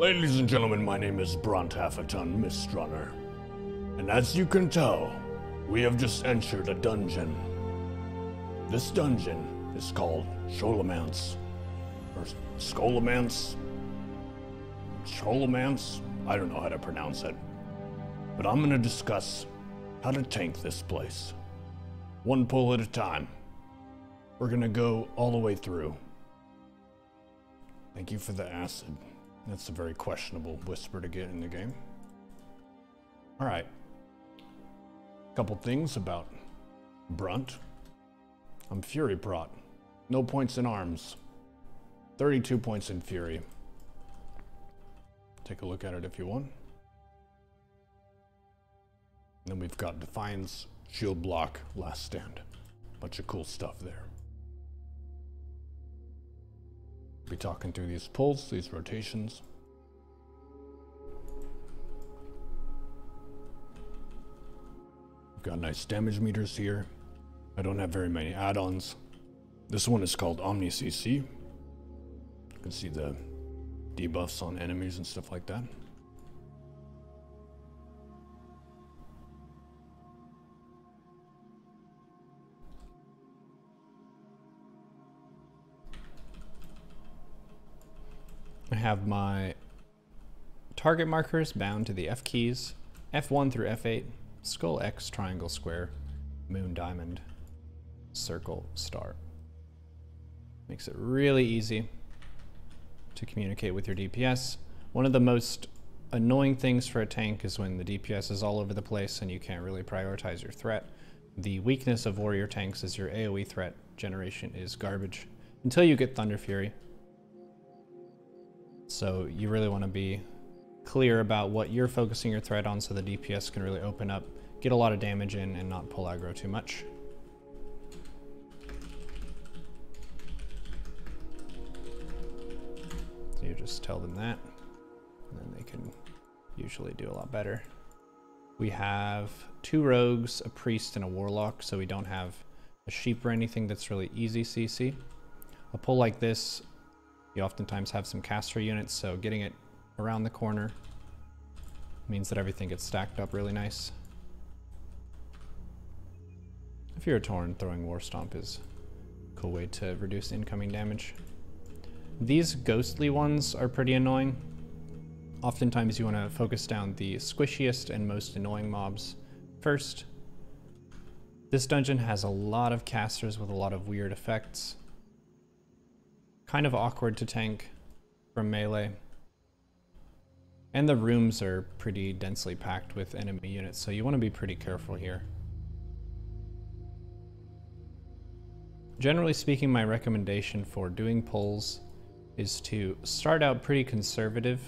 Ladies and gentlemen, my name is Brunt Halfaton Mistrunner. And as you can tell, we have just entered a dungeon. This dungeon is called Sholomance. Or Skolomance? Sholomance? I don't know how to pronounce it. But I'm gonna discuss how to tank this place. One pull at a time. We're gonna go all the way through. Thank you for the acid. That's a very questionable whisper to get in the game. Alright. A Couple things about Brunt. I'm Fury Prot. No points in arms. 32 points in Fury. Take a look at it if you want. then we've got Defiance, Shield Block, Last Stand. Bunch of cool stuff there. Be talking through these pulls, these rotations. We've got nice damage meters here. I don't have very many add-ons. This one is called OmniCC. You can see the debuffs on enemies and stuff like that. I have my target markers bound to the F keys, F1 through F8, skull X, triangle square, moon diamond, circle star. Makes it really easy to communicate with your DPS. One of the most annoying things for a tank is when the DPS is all over the place and you can't really prioritize your threat. The weakness of warrior tanks is your AoE threat generation is garbage until you get Thunderfury. So you really want to be clear about what you're focusing your threat on so the DPS can really open up, get a lot of damage in, and not pull aggro too much. So you just tell them that, and then they can usually do a lot better. We have two rogues, a priest, and a warlock, so we don't have a sheep or anything that's really easy CC. A pull like this you oftentimes have some caster units, so getting it around the corner means that everything gets stacked up really nice. If you're a Tauren, throwing War Stomp is a cool way to reduce incoming damage. These ghostly ones are pretty annoying. Oftentimes you want to focus down the squishiest and most annoying mobs first. This dungeon has a lot of casters with a lot of weird effects kind of awkward to tank from melee. And the rooms are pretty densely packed with enemy units, so you want to be pretty careful here. Generally speaking, my recommendation for doing pulls is to start out pretty conservative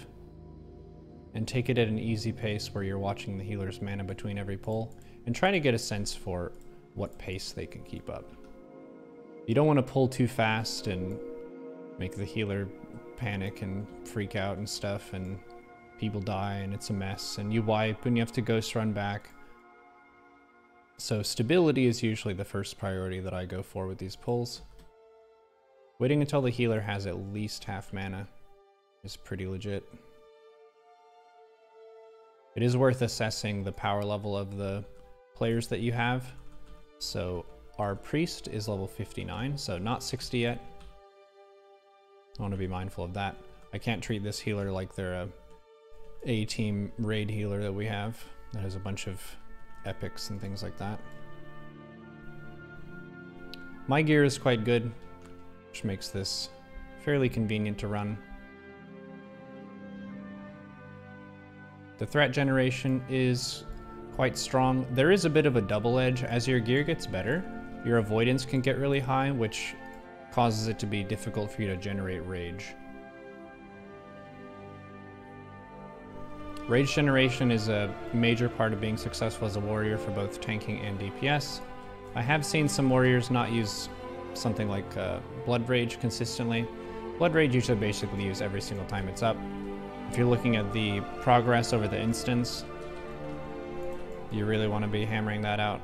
and take it at an easy pace where you're watching the healer's mana between every pull and try to get a sense for what pace they can keep up. You don't want to pull too fast and make the healer panic and freak out and stuff and people die and it's a mess and you wipe and you have to ghost run back. So stability is usually the first priority that I go for with these pulls. Waiting until the healer has at least half mana is pretty legit. It is worth assessing the power level of the players that you have. So our priest is level 59, so not 60 yet. I want to be mindful of that. I can't treat this healer like they're a A-team raid healer that we have that has a bunch of epics and things like that. My gear is quite good, which makes this fairly convenient to run. The threat generation is quite strong. There is a bit of a double edge. As your gear gets better, your avoidance can get really high, which causes it to be difficult for you to generate rage. Rage generation is a major part of being successful as a warrior for both tanking and DPS. I have seen some warriors not use something like uh, Blood Rage consistently. Blood Rage you should basically use every single time it's up. If you're looking at the progress over the instance, you really want to be hammering that out.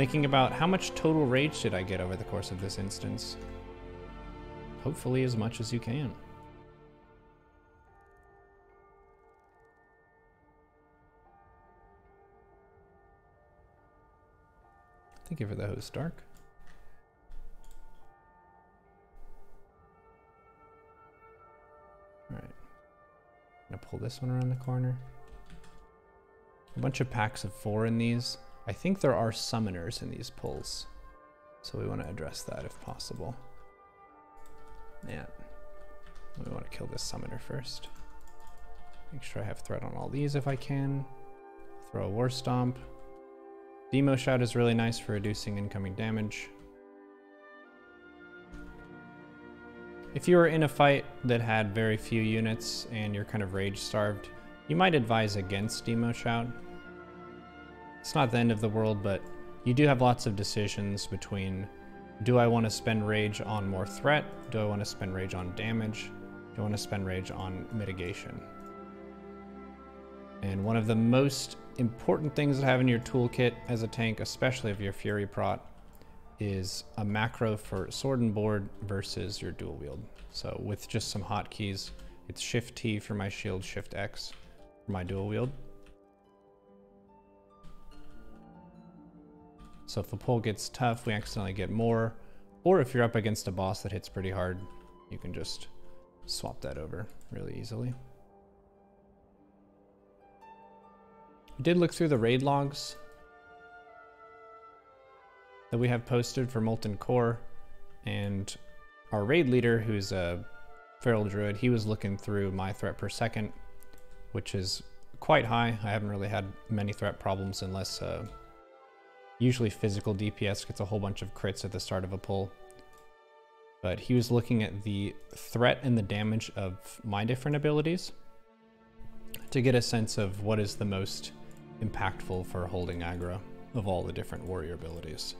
Thinking about how much total rage did I get over the course of this instance? Hopefully as much as you can. Thank you for the host, Dark. Alright. Gonna pull this one around the corner. A bunch of packs of four in these. I think there are summoners in these pulls. So we want to address that if possible. Yeah. We want to kill this summoner first. Make sure I have threat on all these if I can. Throw a War Stomp. Demo Shout is really nice for reducing incoming damage. If you were in a fight that had very few units and you're kind of rage starved, you might advise against Demo Shout. It's not the end of the world, but you do have lots of decisions between do I want to spend rage on more threat? Do I want to spend rage on damage? Do I want to spend rage on mitigation? And one of the most important things to have in your toolkit as a tank, especially if you're Fury Prot, is a macro for sword and board versus your dual wield. So with just some hotkeys, it's Shift T for my shield, Shift X for my dual wield. So if a pull gets tough, we accidentally get more. Or if you're up against a boss that hits pretty hard, you can just swap that over really easily. I did look through the raid logs that we have posted for Molten Core, and our raid leader, who's a feral druid, he was looking through my threat per second, which is quite high. I haven't really had many threat problems unless uh, usually physical DPS gets a whole bunch of crits at the start of a pull. But he was looking at the threat and the damage of my different abilities to get a sense of what is the most impactful for holding aggro of all the different warrior abilities.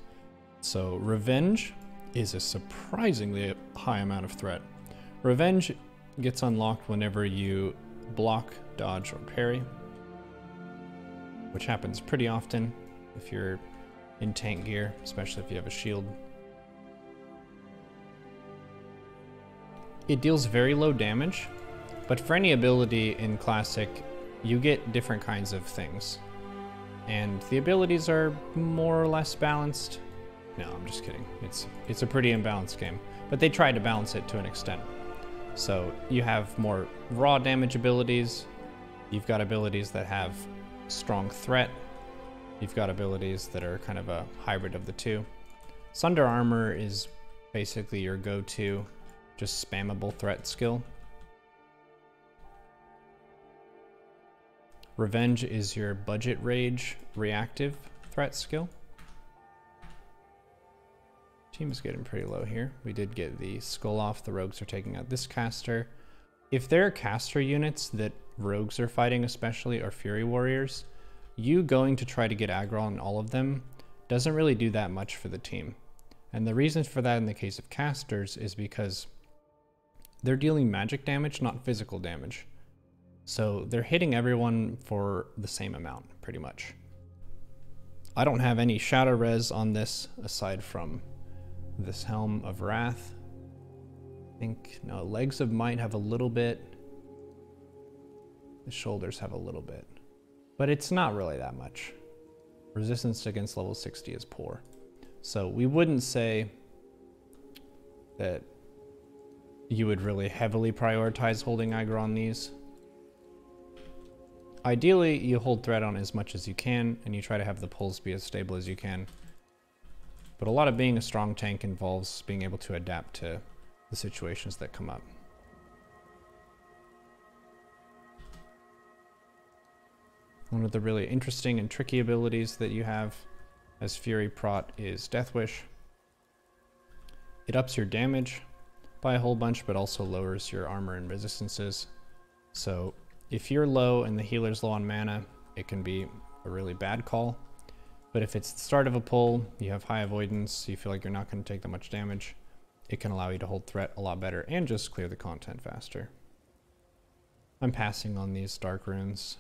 So Revenge is a surprisingly high amount of threat. Revenge gets unlocked whenever you block, dodge, or parry, which happens pretty often if you're in tank gear, especially if you have a shield. It deals very low damage, but for any ability in Classic, you get different kinds of things and the abilities are more or less balanced. No, I'm just kidding. It's it's a pretty imbalanced game, but they try to balance it to an extent. So you have more raw damage abilities. You've got abilities that have strong threat. You've got abilities that are kind of a hybrid of the two. Sunder Armor is basically your go-to, just spammable threat skill. Revenge is your budget rage reactive threat skill. Team is getting pretty low here. We did get the skull off. The rogues are taking out this caster. If there are caster units that rogues are fighting especially or fury warriors, you going to try to get aggro on all of them doesn't really do that much for the team. And the reason for that in the case of casters is because they're dealing magic damage, not physical damage. So they're hitting everyone for the same amount, pretty much. I don't have any shadow res on this aside from this Helm of Wrath. I think, no, Legs of Might have a little bit. The shoulders have a little bit. But it's not really that much. Resistance against level 60 is poor. So we wouldn't say that you would really heavily prioritize holding aggro on these. Ideally, you hold threat on as much as you can, and you try to have the pulls be as stable as you can. But a lot of being a strong tank involves being able to adapt to the situations that come up. One of the really interesting and tricky abilities that you have as Fury Prot is Death Wish. It ups your damage by a whole bunch, but also lowers your armor and resistances. So if you're low and the healer's low on mana, it can be a really bad call. But if it's the start of a pull, you have high avoidance, you feel like you're not going to take that much damage, it can allow you to hold threat a lot better and just clear the content faster. I'm passing on these dark runes.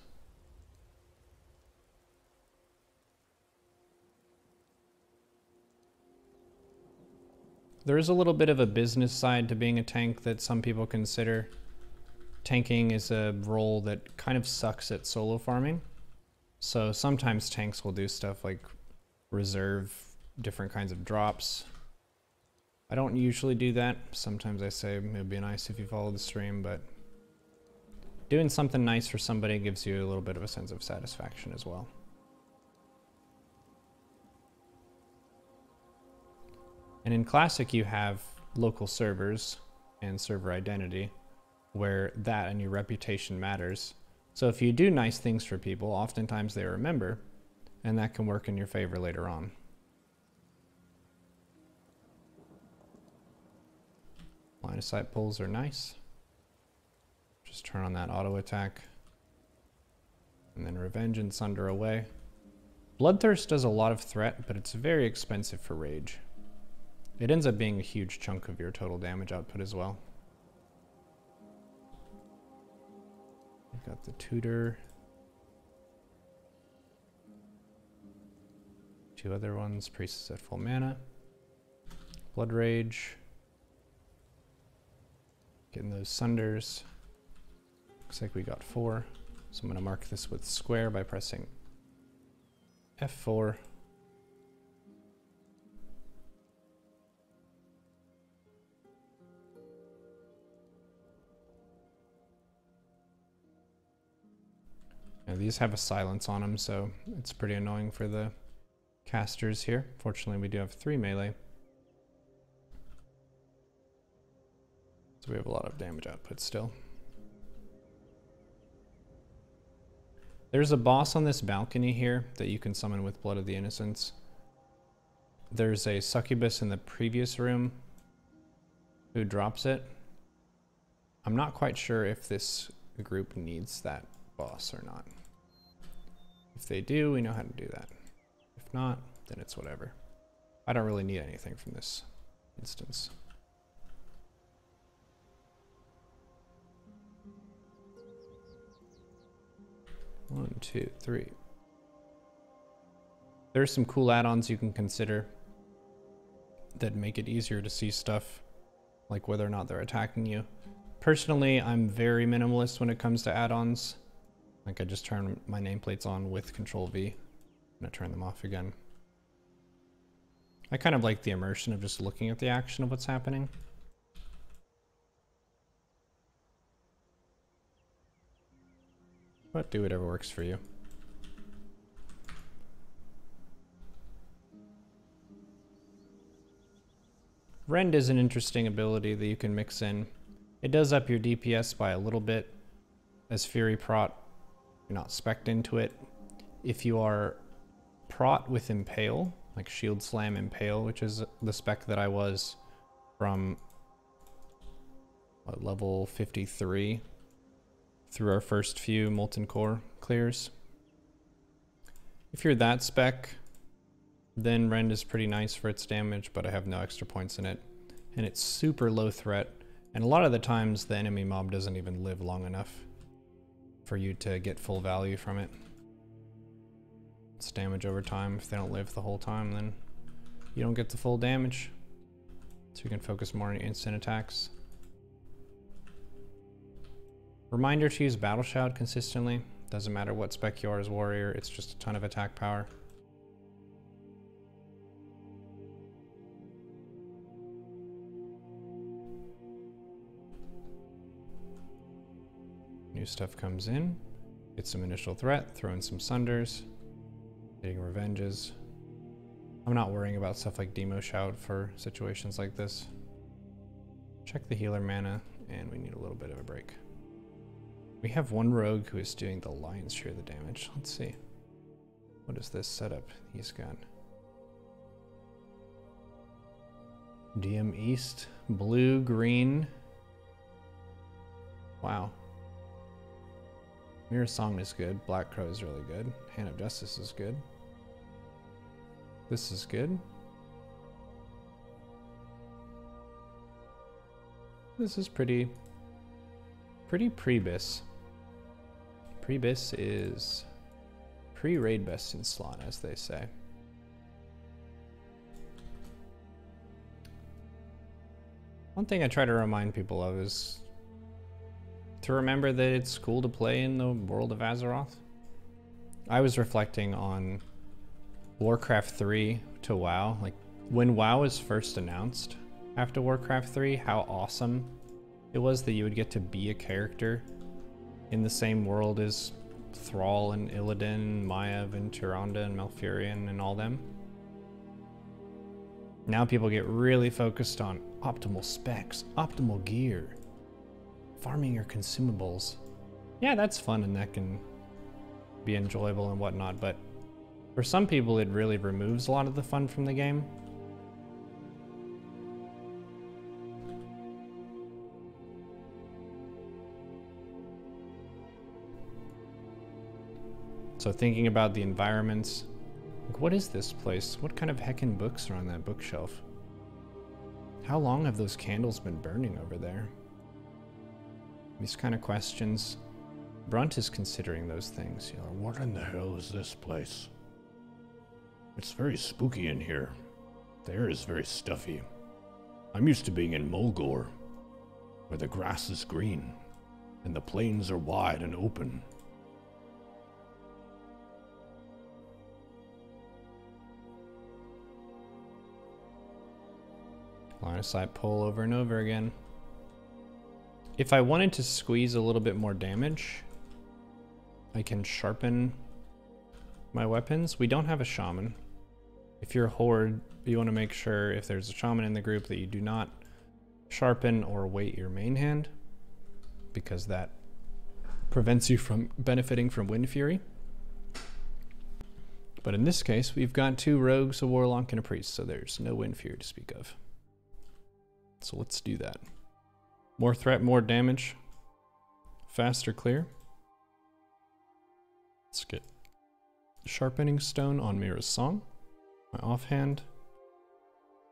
There is a little bit of a business side to being a tank that some people consider tanking is a role that kind of sucks at solo farming. So sometimes tanks will do stuff like reserve different kinds of drops. I don't usually do that. Sometimes I say it would be nice if you follow the stream, but doing something nice for somebody gives you a little bit of a sense of satisfaction as well. And in Classic, you have local servers and server identity where that and your reputation matters. So if you do nice things for people, oftentimes they remember, and that can work in your favor later on. Line of sight pulls are nice. Just turn on that auto attack. And then Revenge and Sunder away. Bloodthirst does a lot of threat, but it's very expensive for Rage. It ends up being a huge chunk of your total damage output as well. We've got the Tutor. Two other ones, Priestess at full mana. Blood Rage. Getting those Sunders. Looks like we got four. So I'm going to mark this with square by pressing F4. Now these have a silence on them, so it's pretty annoying for the casters here. Fortunately, we do have three melee. So we have a lot of damage output still. There's a boss on this balcony here that you can summon with Blood of the Innocents. There's a succubus in the previous room who drops it. I'm not quite sure if this group needs that boss or not. If they do, we know how to do that. If not, then it's whatever. I don't really need anything from this instance. One, two, three. There's some cool add-ons you can consider that make it easier to see stuff, like whether or not they're attacking you. Personally, I'm very minimalist when it comes to add-ons. Like I just turn my nameplates on with Control V and I turn them off again. I kind of like the immersion of just looking at the action of what's happening. But do whatever works for you. Rend is an interesting ability that you can mix in. It does up your DPS by a little bit. As Fury Prot, you're not spec'd into it. If you are Prot with Impale, like Shield Slam Impale, which is the spec that I was from what, level 53 through our first few Molten Core clears. If you're that spec, then Rend is pretty nice for its damage, but I have no extra points in it. And it's super low threat, and a lot of the times the enemy mob doesn't even live long enough for you to get full value from it. It's damage over time. If they don't live the whole time, then you don't get the full damage. So you can focus more on instant attacks. Reminder to use Battle Shout consistently. Doesn't matter what spec you are as warrior, it's just a ton of attack power. New stuff comes in, get some initial threat, throw in some sunders, getting revenges. I'm not worrying about stuff like Demo Shout for situations like this. Check the healer mana, and we need a little bit of a break. We have one rogue who is doing the lion's share of the damage. Let's see. What is this setup he's got? DM East, blue, green. Wow. Mirah's Song is good. Black Crow is really good. Hand of Justice is good. This is good. This is pretty, pretty prebis. Prebis is pre-raid best in slot, as they say. One thing I try to remind people of is to remember that it's cool to play in the world of Azeroth. I was reflecting on Warcraft 3 to WoW. Like when WoW was first announced after Warcraft 3, how awesome it was that you would get to be a character in the same world as Thrall and Illidan, Maiev and Tyrande and Malfurion and all them. Now people get really focused on optimal specs, optimal gear, farming your consumables. Yeah, that's fun and that can be enjoyable and whatnot, but for some people it really removes a lot of the fun from the game. So thinking about the environments, what is this place? What kind of heckin' books are on that bookshelf? How long have those candles been burning over there? These kind of questions. Brunt is considering those things. You know, What in the hell is this place? It's very spooky in here. The air is very stuffy. I'm used to being in Mulgore, where the grass is green and the plains are wide and open. line of sight pull over and over again. If I wanted to squeeze a little bit more damage, I can sharpen my weapons. We don't have a shaman. If you're a horde, you want to make sure if there's a shaman in the group that you do not sharpen or weight your main hand because that prevents you from benefiting from Windfury. But in this case, we've got two rogues, a warlock, and a priest, so there's no Windfury to speak of. So let's do that. More threat, more damage. Faster clear. Let's get Sharpening Stone on Mirah's Song. My offhand.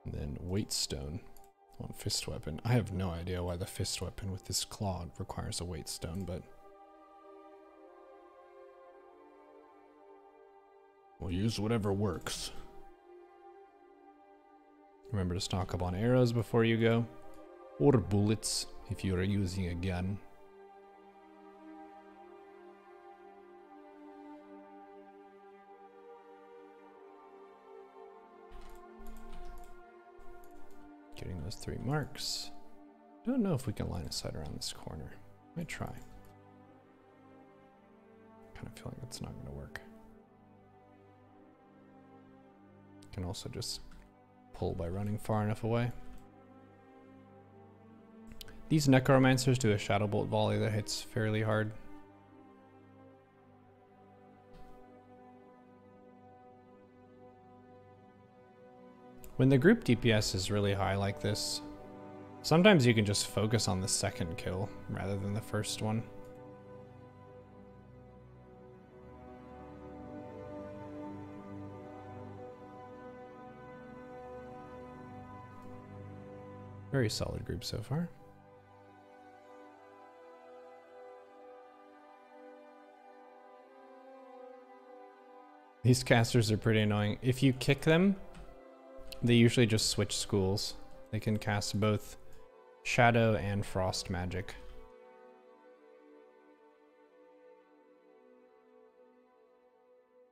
And then Weight Stone on Fist Weapon. I have no idea why the Fist Weapon with this claw requires a Weight Stone, but... We'll use whatever works. Remember to stock up on arrows before you go. Or bullets if you are using a gun. Getting those three marks. Don't know if we can line a sight around this corner. Might try. Kind of feel like it's not going to work. Can also just pull by running far enough away. These necromancers do a shadow bolt volley that hits fairly hard. When the group DPS is really high like this, sometimes you can just focus on the second kill rather than the first one. Very solid group so far. These casters are pretty annoying. If you kick them, they usually just switch schools. They can cast both shadow and frost magic.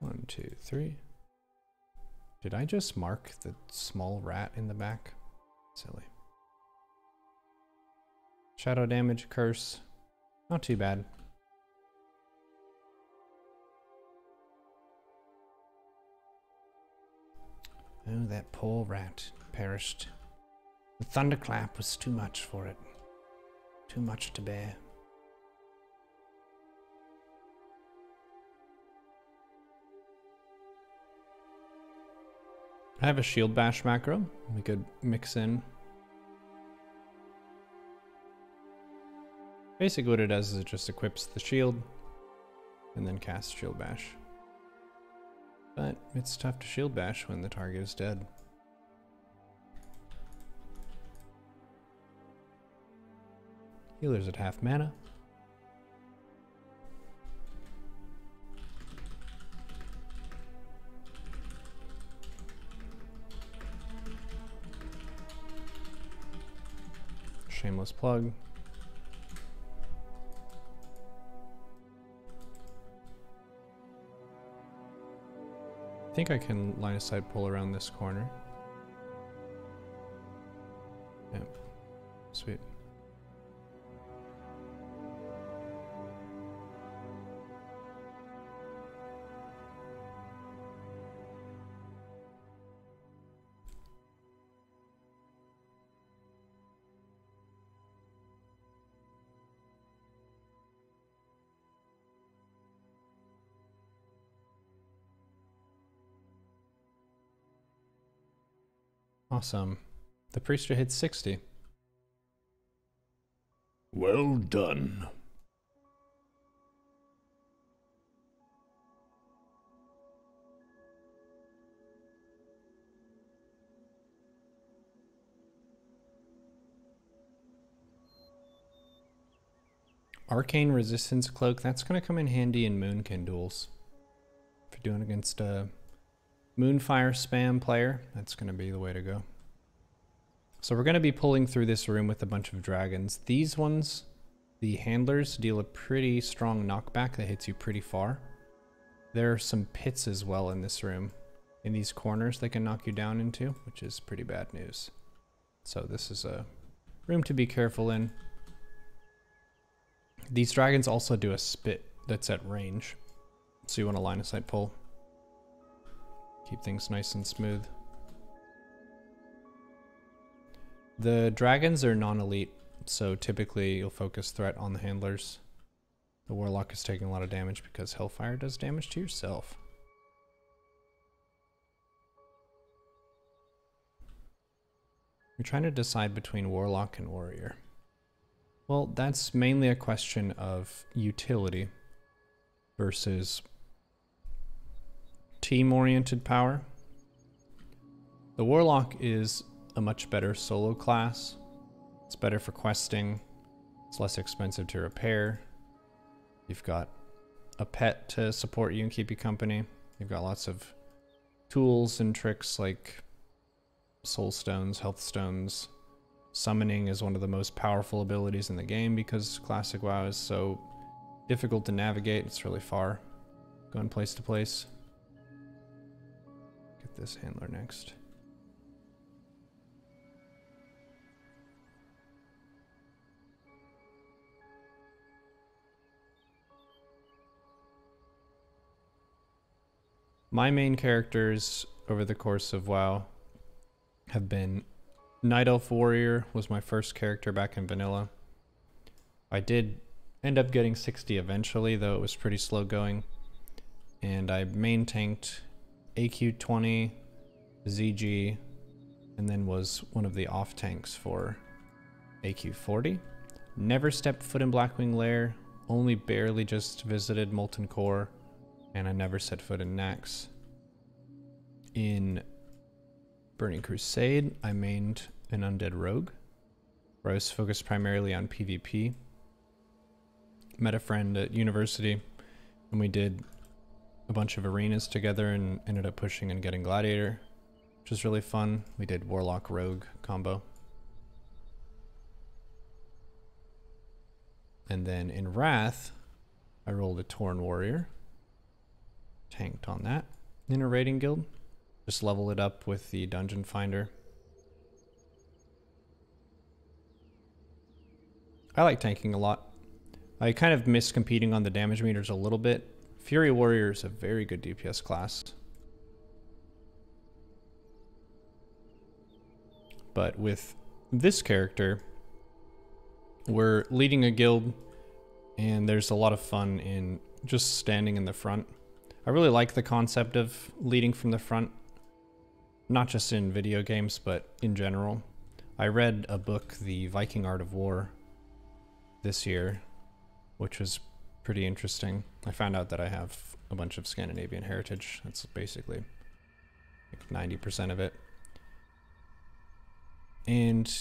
One, two, three. Did I just mark the small rat in the back? Silly. Shadow damage, curse. Not too bad. Oh, that poor rat perished. The thunderclap was too much for it. Too much to bear. I have a shield bash macro we could mix in. Basically what it does is it just equips the shield and then casts shield bash. But it's tough to shield bash when the target is dead. Healer's at half mana. Shameless plug. Think I can line of sight pull around this corner. Awesome. The priesthood hits 60. Well done. Arcane Resistance Cloak, that's going to come in handy in Moonkin duels. If you're doing against a Moonfire spam player, that's going to be the way to go. So we're going to be pulling through this room with a bunch of dragons. These ones, the handlers, deal a pretty strong knockback that hits you pretty far. There are some pits as well in this room. In these corners they can knock you down into, which is pretty bad news. So this is a room to be careful in. These dragons also do a spit that's at range. So you want a line of sight pull. Keep things nice and smooth. The dragons are non-elite, so typically you'll focus threat on the handlers. The warlock is taking a lot of damage because hellfire does damage to yourself. You're trying to decide between warlock and warrior. Well, that's mainly a question of utility versus team-oriented power. The Warlock is a much better solo class. It's better for questing. It's less expensive to repair. You've got a pet to support you and keep you company. You've got lots of tools and tricks like soul stones, health stones. Summoning is one of the most powerful abilities in the game because classic WoW is so difficult to navigate. It's really far going place to place this handler next. My main characters over the course of WoW have been Night Elf Warrior was my first character back in vanilla. I did end up getting 60 eventually, though it was pretty slow going. And I main tanked AQ20, ZG, and then was one of the off tanks for AQ40. Never stepped foot in Blackwing Lair, only barely just visited Molten Core, and I never set foot in Naxx. In Burning Crusade, I mained an Undead Rogue, where I was focused primarily on PvP. Met a friend at university, and we did a bunch of arenas together and ended up pushing and getting Gladiator, which was really fun. We did Warlock Rogue combo. And then in Wrath, I rolled a Tauren Warrior. Tanked on that. In a raiding guild. Just level it up with the Dungeon Finder. I like tanking a lot. I kind of miss competing on the damage meters a little bit Fury Warrior is a very good DPS class. But with this character, we're leading a guild and there's a lot of fun in just standing in the front. I really like the concept of leading from the front, not just in video games, but in general. I read a book, The Viking Art of War, this year, which was pretty interesting. I found out that I have a bunch of Scandinavian heritage. That's basically like 90% of it. And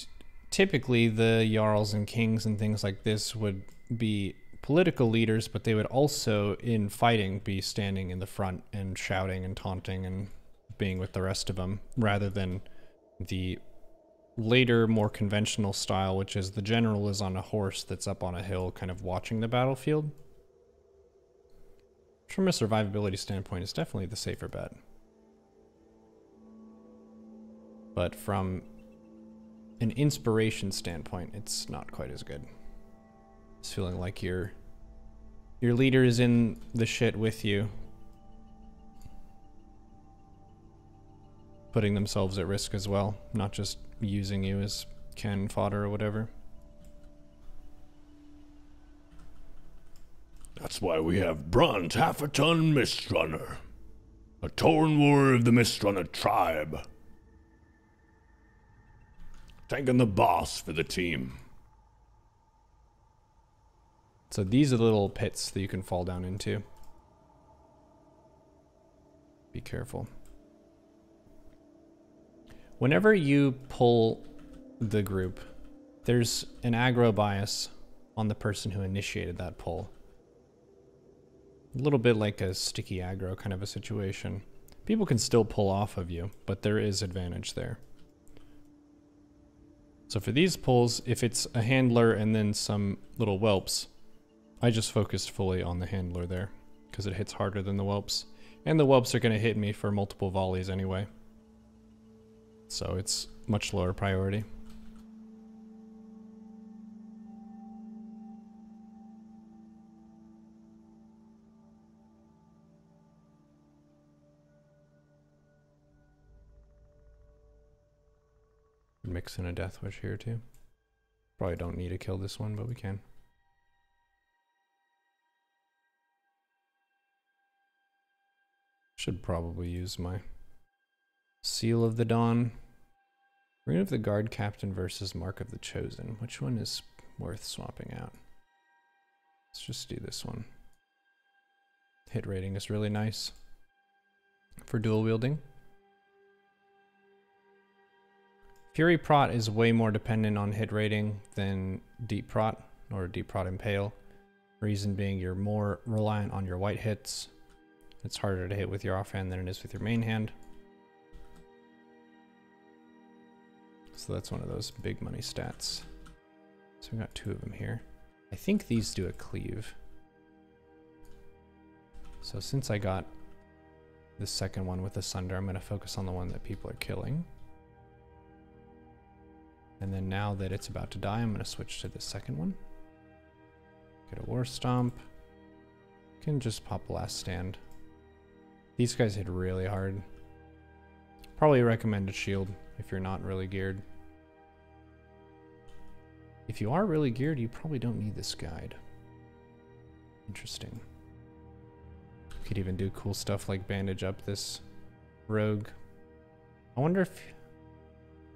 typically the Jarls and Kings and things like this would be political leaders, but they would also, in fighting, be standing in the front and shouting and taunting and being with the rest of them, rather than the later, more conventional style, which is the general is on a horse that's up on a hill, kind of watching the battlefield from a survivability standpoint, it's definitely the safer bet. But from an inspiration standpoint, it's not quite as good. It's feeling like your your leader is in the shit with you. Putting themselves at risk as well, not just using you as cannon fodder or whatever. That's why we have Brunt, half a ton Mistrunner. A Tauren warrior of the Mistrunner tribe. Tanking the boss for the team. So these are the little pits that you can fall down into. Be careful. Whenever you pull the group, there's an aggro bias on the person who initiated that pull. A little bit like a sticky aggro kind of a situation. People can still pull off of you, but there is advantage there. So for these pulls, if it's a handler and then some little whelps, I just focused fully on the handler there because it hits harder than the whelps. And the whelps are going to hit me for multiple volleys anyway. So it's much lower priority. Mix in a death wish here too. Probably don't need to kill this one, but we can. Should probably use my Seal of the Dawn. Rune of the Guard Captain versus Mark of the Chosen. Which one is worth swapping out? Let's just do this one. Hit rating is really nice for dual wielding. Fury Prot is way more dependent on hit rating than Deep Prot or Deep Prot Impale. Reason being you're more reliant on your white hits. It's harder to hit with your offhand than it is with your main hand. So that's one of those big money stats. So we got two of them here. I think these do a cleave. So since I got the second one with the Sunder, I'm going to focus on the one that people are killing. And then now that it's about to die, I'm going to switch to the second one. Get a War Stomp. Can just pop Last Stand. These guys hit really hard. Probably recommend a shield if you're not really geared. If you are really geared, you probably don't need this guide. Interesting. Could even do cool stuff like bandage up this rogue. I wonder if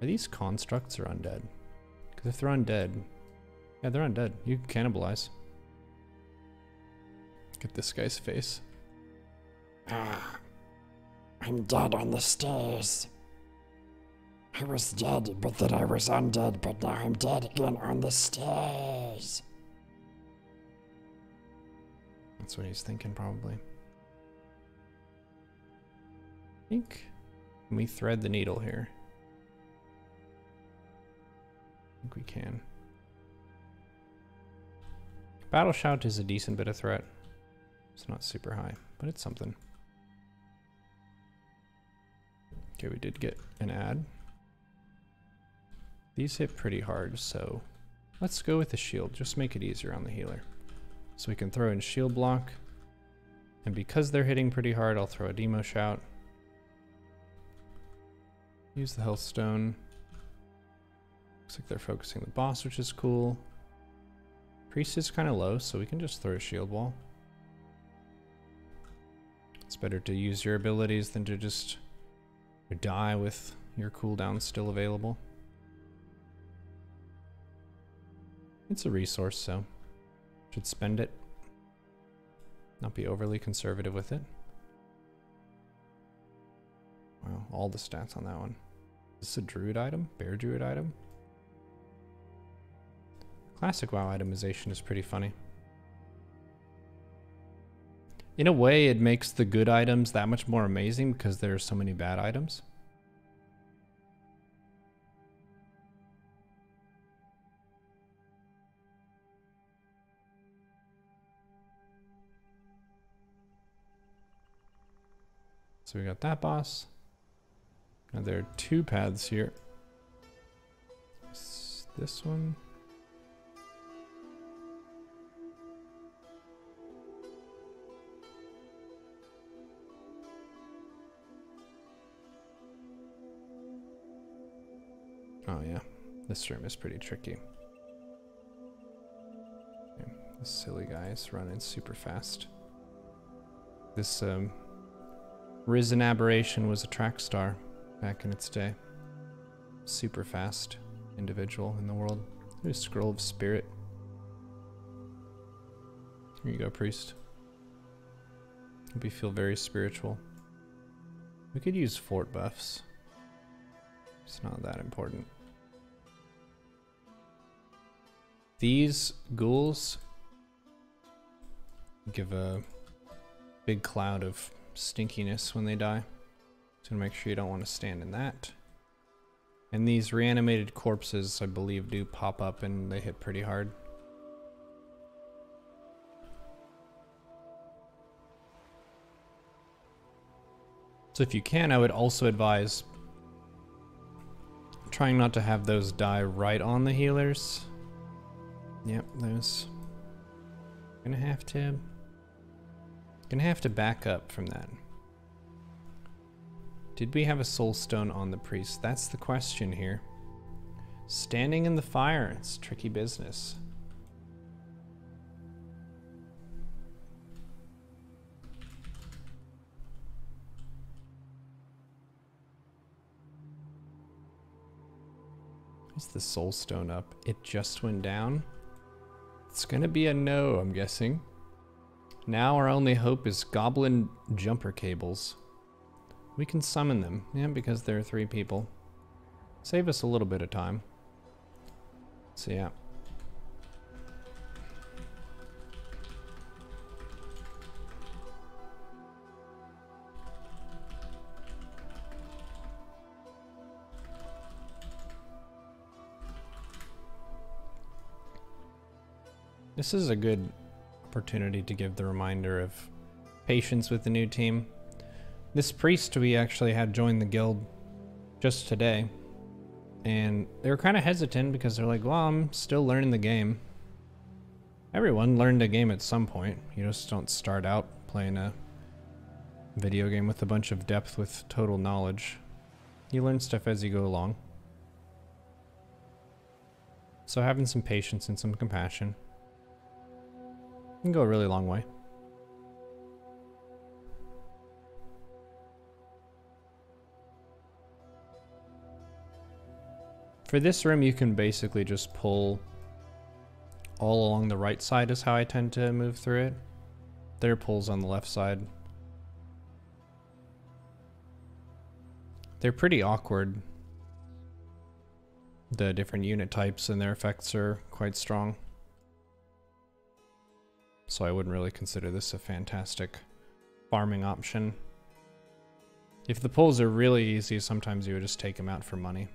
are these constructs or undead? Because if they're undead, yeah, they're undead. You can cannibalize. Get this guy's face. Ah, I'm dead on the stairs. I was dead, but then I was undead, but now I'm dead again on the stairs. That's what he's thinking, probably. I think we thread the needle here. Think we can. Battle Shout is a decent bit of threat. It's not super high, but it's something. Okay, we did get an ad. These hit pretty hard, so let's go with the shield. Just make it easier on the healer. So we can throw in shield block. And because they're hitting pretty hard, I'll throw a demo shout. Use the health stone. Looks like they're focusing the boss, which is cool. Priest is kind of low, so we can just throw a shield wall. It's better to use your abilities than to just die with your cooldown still available. It's a resource, so should spend it. Not be overly conservative with it. Wow, all the stats on that one. Is this a druid item? Bear druid item? Classic WoW itemization is pretty funny. In a way, it makes the good items that much more amazing because there are so many bad items. So we got that boss. Now there are two paths here. This one. Oh yeah, this room is pretty tricky. This silly guy is running super fast. This um, Risen Aberration was a track star back in its day. Super fast individual in the world. Ooh, Scroll of Spirit. Here you go, priest. You feel very spiritual. We could use fort buffs. It's not that important. These ghouls give a big cloud of stinkiness when they die. So make sure you don't want to stand in that. And these reanimated corpses, I believe, do pop up and they hit pretty hard. So if you can, I would also advise trying not to have those die right on the healers. Yep, those. Gonna have to. Gonna have to back up from that. Did we have a soul stone on the priest? That's the question here. Standing in the fire, it's tricky business. Is the soul stone up? It just went down. It's gonna be a no, I'm guessing. Now our only hope is goblin jumper cables. We can summon them, yeah, because there are three people. Save us a little bit of time. So yeah. This is a good opportunity to give the reminder of patience with the new team. This priest we actually had join the guild just today. And they were kind of hesitant because they're like, well, I'm still learning the game. Everyone learned a game at some point. You just don't start out playing a video game with a bunch of depth with total knowledge. You learn stuff as you go along. So having some patience and some compassion can go a really long way. For this room, you can basically just pull all along the right side is how I tend to move through it. There are pulls on the left side. They're pretty awkward. The different unit types and their effects are quite strong. So I wouldn't really consider this a fantastic farming option. If the pulls are really easy, sometimes you would just take them out for money.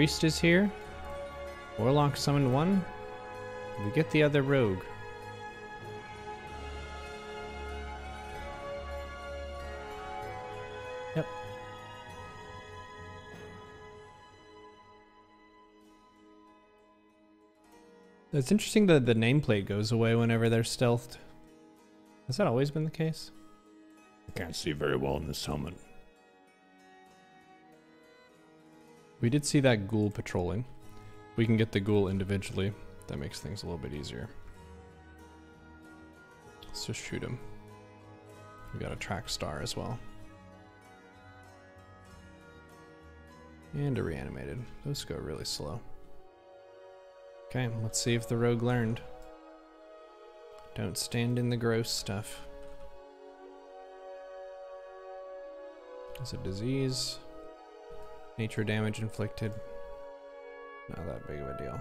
Priest is here. Warlock summoned one. We get the other rogue. Yep. It's interesting that the nameplate goes away whenever they're stealthed. Has that always been the case? I can't see very well in this helmet. We did see that ghoul patrolling. We can get the ghoul individually. That makes things a little bit easier. Let's just shoot him. We got a track star as well. And a reanimated. Those go really slow. Okay, let's see if the rogue learned. Don't stand in the gross stuff. It's a disease. Nature damage inflicted. Not that big of a deal.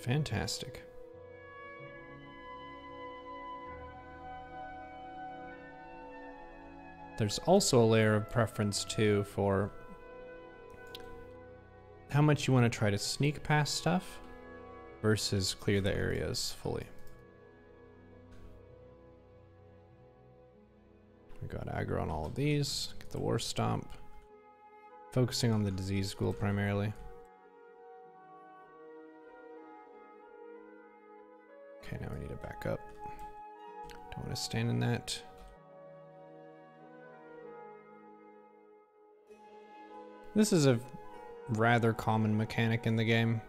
Fantastic. There's also a layer of preference too for how much you want to try to sneak past stuff versus clear the areas fully. We got aggro on all of these, get the war stomp, focusing on the disease school primarily. Okay, now we need to back up. Don't want to stand in that. This is a rather common mechanic in the game.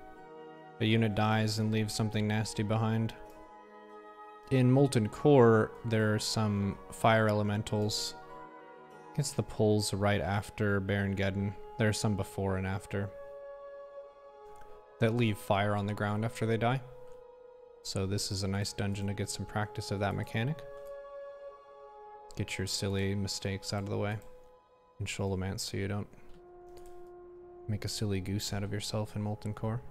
A unit dies and leaves something nasty behind. In Molten Core, there are some fire elementals. It's the pulls right after Baron Geddon. There are some before and after. That leave fire on the ground after they die. So this is a nice dungeon to get some practice of that mechanic. Get your silly mistakes out of the way. And Scholomance so you don't make a silly goose out of yourself in Molten Core.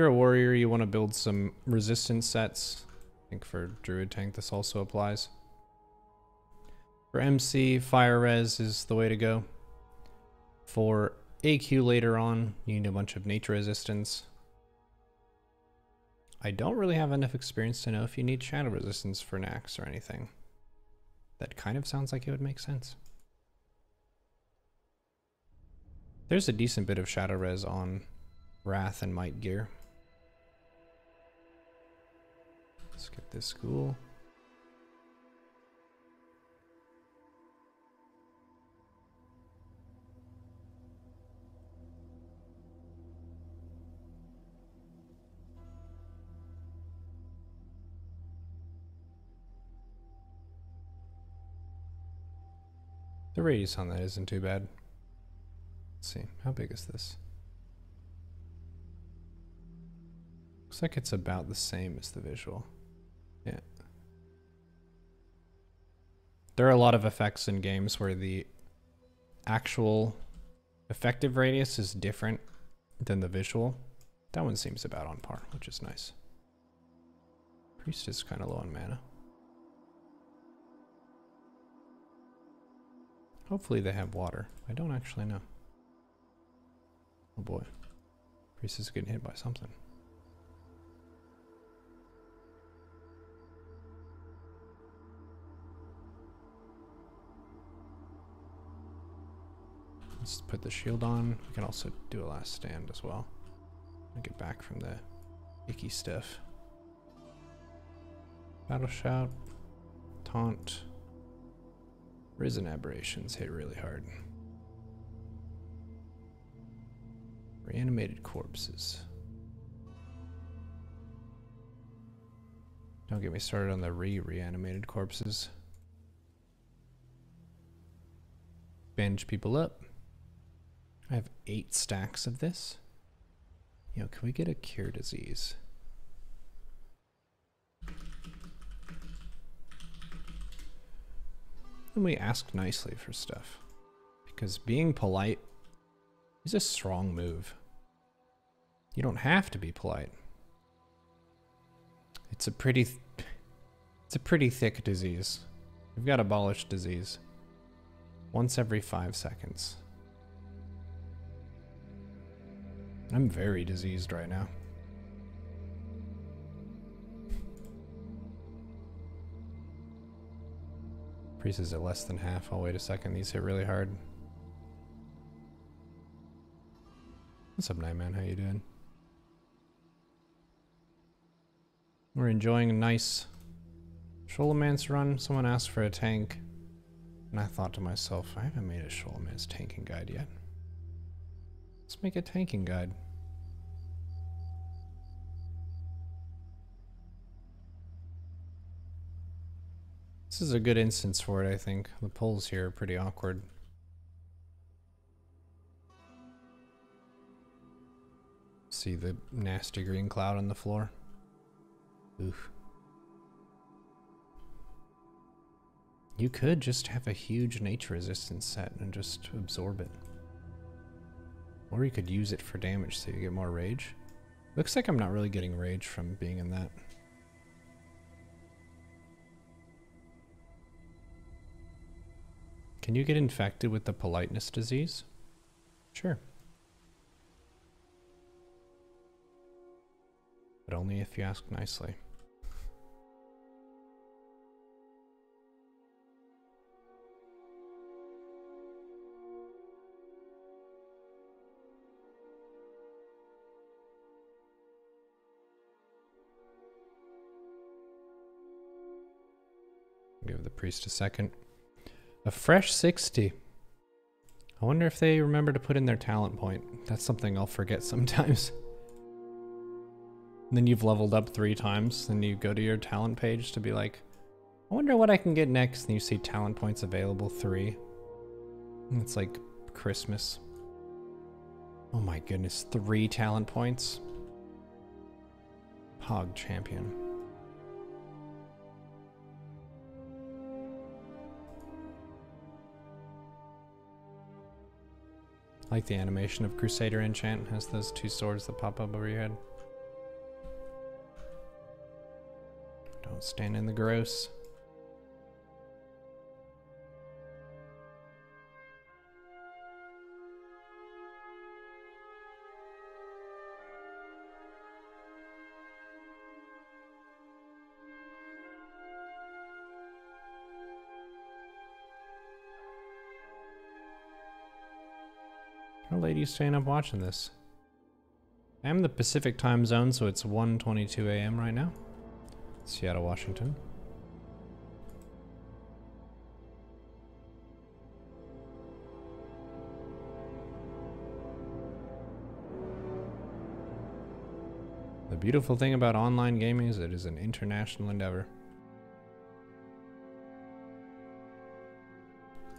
You're a warrior, you want to build some resistance sets. I think for Druid Tank this also applies. For MC, Fire Res is the way to go. For AQ later on, you need a bunch of nature resistance. I don't really have enough experience to know if you need shadow resistance for Naxx or anything. That kind of sounds like it would make sense. There's a decent bit of shadow res on Wrath and Might gear. Get this school. The radius on that isn't too bad. Let's see, how big is this? Looks like it's about the same as the visual. There are a lot of effects in games where the actual effective radius is different than the visual. That one seems about on par, which is nice. Priest is kind of low on mana. Hopefully they have water. I don't actually know. Oh boy. Priest is getting hit by something. Let's put the shield on. We can also do a last stand as well. Get back from the icky stuff. Battle shout. Taunt. Risen aberrations hit really hard. Reanimated corpses. Don't get me started on the re-reanimated corpses. Bandage people up. I have eight stacks of this. You know, can we get a cure disease? And we ask nicely for stuff. Because being polite is a strong move. You don't have to be polite. It's a pretty it's a pretty thick disease. We've got abolished disease. Once every five seconds. I'm very diseased right now. Is at less than half. I'll wait a second. These hit really hard. What's up, Nightman? How you doing? We're enjoying a nice Scholomance run. Someone asked for a tank. And I thought to myself, I haven't made a Scholomance tanking guide yet. Let's make a tanking guide. This is a good instance for it, I think. The poles here are pretty awkward. See the nasty green cloud on the floor? Oof. You could just have a huge nature resistance set and just absorb it. Or you could use it for damage so you get more rage. Looks like I'm not really getting rage from being in that. Can you get infected with the politeness disease? Sure. But only if you ask nicely. Priest a second. A fresh 60. I wonder if they remember to put in their talent point. That's something I'll forget sometimes. then you've leveled up three times, then you go to your talent page to be like, I wonder what I can get next, and you see talent points available three. And it's like Christmas. Oh my goodness, three talent points? Hog champion. Like the animation of Crusader Enchant has those two swords that pop up over your head. Don't stand in the gross. Are you staying up watching this? I'm in the Pacific time zone, so it's 1.22 a.m. right now. Seattle, Washington. The beautiful thing about online gaming is it is an international endeavor.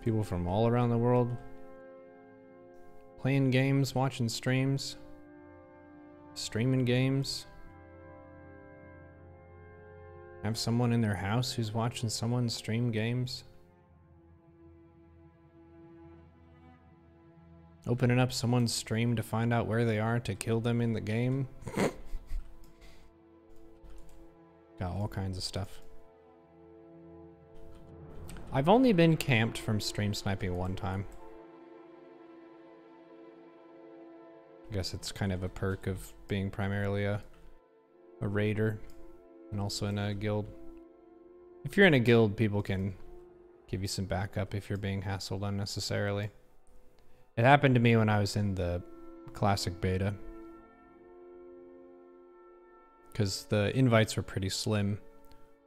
People from all around the world playing games, watching streams, streaming games. Have someone in their house who's watching someone stream games. Opening up someone's stream to find out where they are to kill them in the game. Got all kinds of stuff. I've only been camped from stream sniping one time. I guess it's kind of a perk of being primarily a, a raider and also in a guild. If you're in a guild, people can give you some backup if you're being hassled unnecessarily. It happened to me when I was in the classic beta. Because the invites were pretty slim,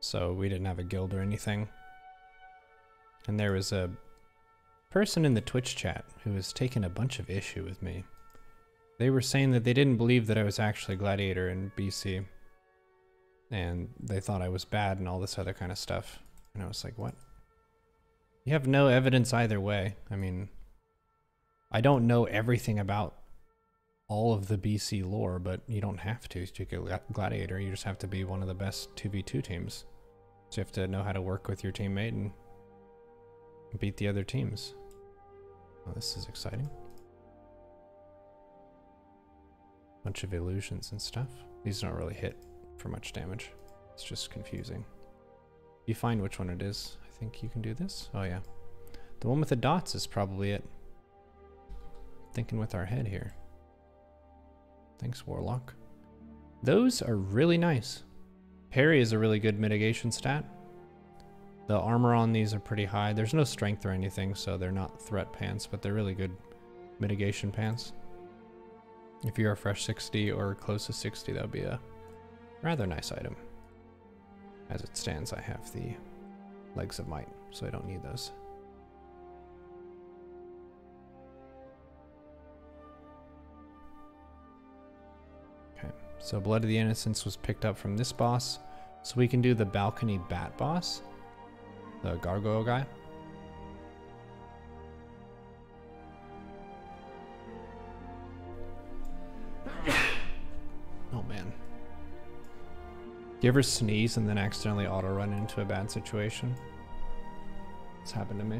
so we didn't have a guild or anything. And there was a person in the Twitch chat who was taking a bunch of issue with me. They were saying that they didn't believe that I was actually Gladiator in BC. And they thought I was bad and all this other kind of stuff. And I was like, what? You have no evidence either way. I mean, I don't know everything about all of the BC lore, but you don't have to to get Gladiator. You just have to be one of the best 2v2 teams. So you have to know how to work with your teammate and beat the other teams. Oh, this is exciting. Bunch of illusions and stuff. These don't really hit for much damage. It's just confusing. If You find which one it is. I think you can do this. Oh yeah. The one with the dots is probably it. Thinking with our head here. Thanks, Warlock. Those are really nice. Parry is a really good mitigation stat. The armor on these are pretty high. There's no strength or anything, so they're not threat pants, but they're really good mitigation pants. If you're a fresh 60 or close to 60, that would be a rather nice item. As it stands, I have the legs of might, so I don't need those. Okay, so Blood of the Innocents was picked up from this boss, so we can do the balcony bat boss, the gargoyle guy. You ever sneeze and then accidentally auto run into a bad situation? It's happened to me.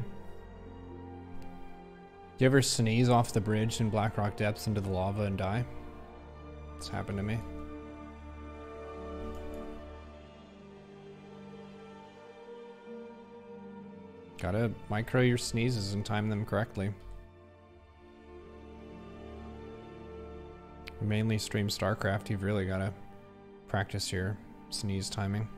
Do you ever sneeze off the bridge in Blackrock Depths into the lava and die? It's happened to me. Gotta micro your sneezes and time them correctly. Mainly stream StarCraft, you've really gotta practice your sneeze timing.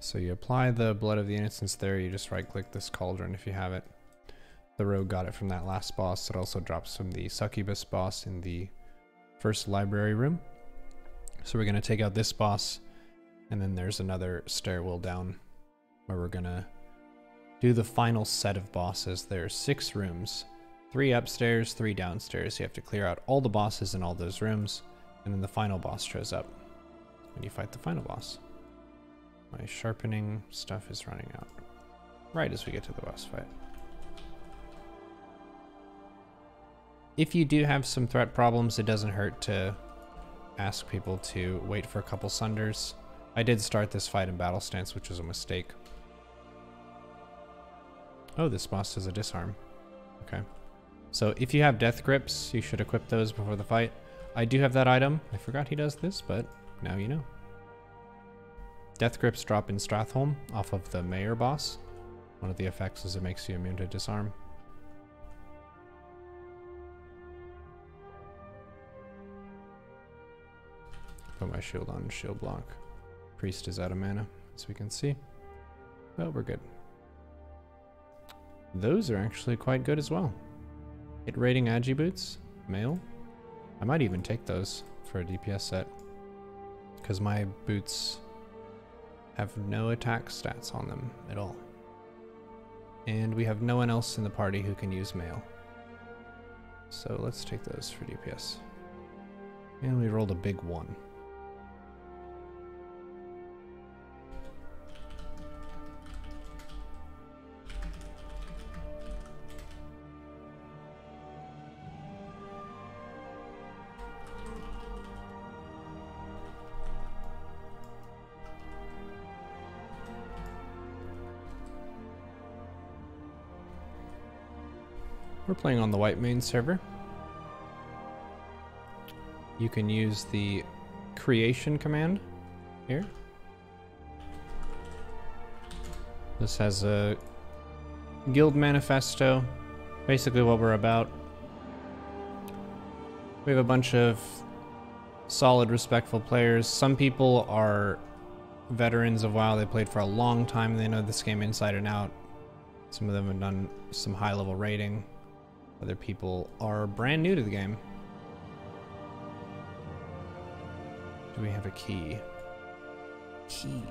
So you apply the Blood of the Innocents there, you just right click this cauldron if you have it. The rogue got it from that last boss. It also drops from the succubus boss in the first library room. So we're going to take out this boss, and then there's another stairwell down where we're going to do the final set of bosses. There are six rooms, three upstairs, three downstairs. You have to clear out all the bosses in all those rooms, and then the final boss shows up when you fight the final boss. My sharpening stuff is running out right as we get to the boss fight. If you do have some threat problems, it doesn't hurt to ask people to wait for a couple sunders. I did start this fight in battle stance, which was a mistake. Oh, this boss has a disarm. Okay. So if you have death grips, you should equip those before the fight. I do have that item. I forgot he does this, but now you know. Death grips drop in Stratholme off of the Mayor boss. One of the effects is it makes you immune to disarm. Put my shield on shield block. Priest is out of mana, as we can see. Well, we're good. Those are actually quite good as well. Hit rating Agi boots, mail. I might even take those for a DPS set. Because my boots have no attack stats on them at all. And we have no one else in the party who can use mail. So let's take those for DPS. And we rolled a big one. We're playing on the white main server. You can use the creation command here. This has a guild manifesto, basically what we're about. We have a bunch of solid, respectful players. Some people are veterans of WoW. They played for a long time. They know this game inside and out. Some of them have done some high level Other people are brand new to the game. Do we have a key? Key.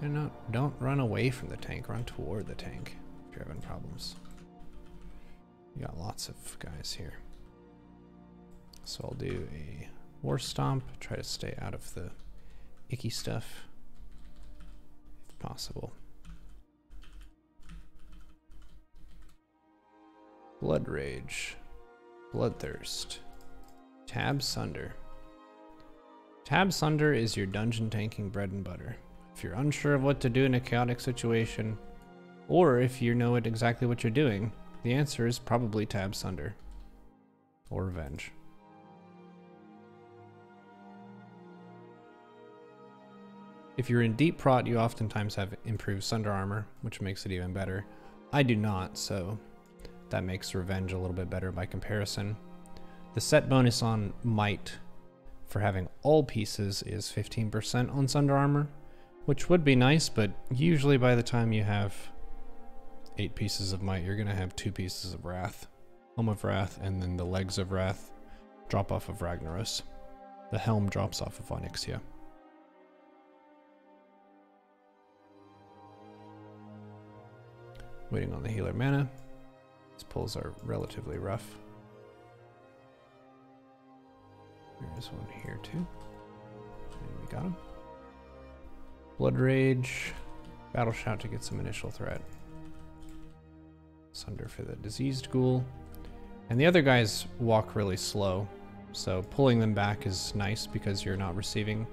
And not, don't run away from the tank, run toward the tank if you're having problems. You got lots of guys here. So I'll do a war stomp, try to stay out of the icky stuff if possible. Blood Rage, Bloodthirst, Tab Sunder. Tab Sunder is your dungeon tanking bread and butter. If you're unsure of what to do in a chaotic situation, Or if you know it exactly what you're doing, the answer is probably tab Sunder. Or Revenge. If you're in deep prot, you oftentimes have improved Sunder armor, which makes it even better. I do not, so that makes Revenge a little bit better by comparison. The set bonus on Might for having all pieces is 15% on Sunder armor, which would be nice, but usually by the time you have eight pieces of Might, you're going to have two pieces of Wrath. Helm of Wrath, and then the Legs of Wrath drop off of Ragnaros. The Helm drops off of Onyxia. Waiting on the healer mana. These pulls are relatively rough. There's one here too. And we got him. Blood Rage. Battle Shout to get some initial threat. Sunder for the diseased ghoul. And the other guys walk really slow, so pulling them back is nice because you're not receiving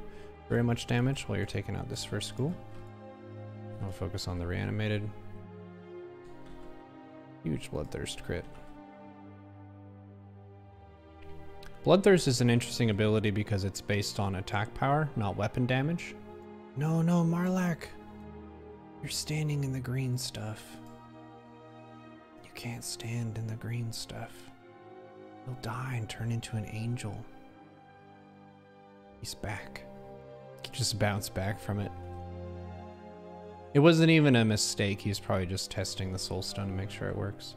very much damage while you're taking out this first ghoul. I'll focus on the reanimated. Huge Bloodthirst crit. Bloodthirst is an interesting ability because it's based on attack power, not weapon damage. No, no, Marlac. You're standing in the green stuff. You can't stand in the green stuff. You'll die and turn into an angel. He's back. He just bounced back from it. It wasn't even a mistake. He's probably just testing the soul stone to make sure it works.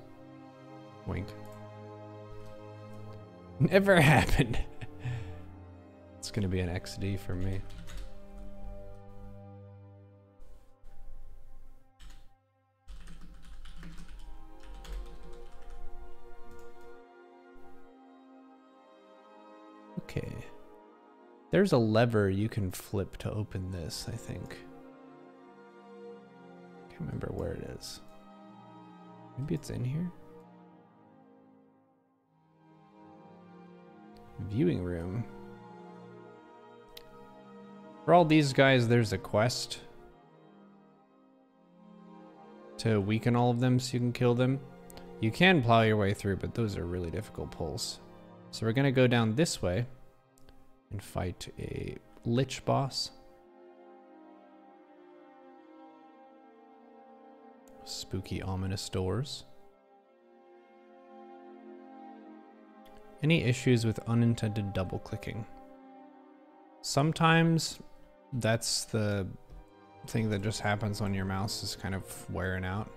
Wink. Never happened. it's gonna be an XD for me. Okay. There's a lever you can flip to open this, I think. Can't remember where it is. Maybe it's in here? Viewing room. For all these guys, there's a quest to weaken all of them so you can kill them. You can plow your way through, but those are really difficult pulls. So we're gonna go down this way and fight a Lich boss. Spooky ominous doors. Any issues with unintended double clicking? Sometimes that's the thing that just happens when your mouse is kind of wearing out.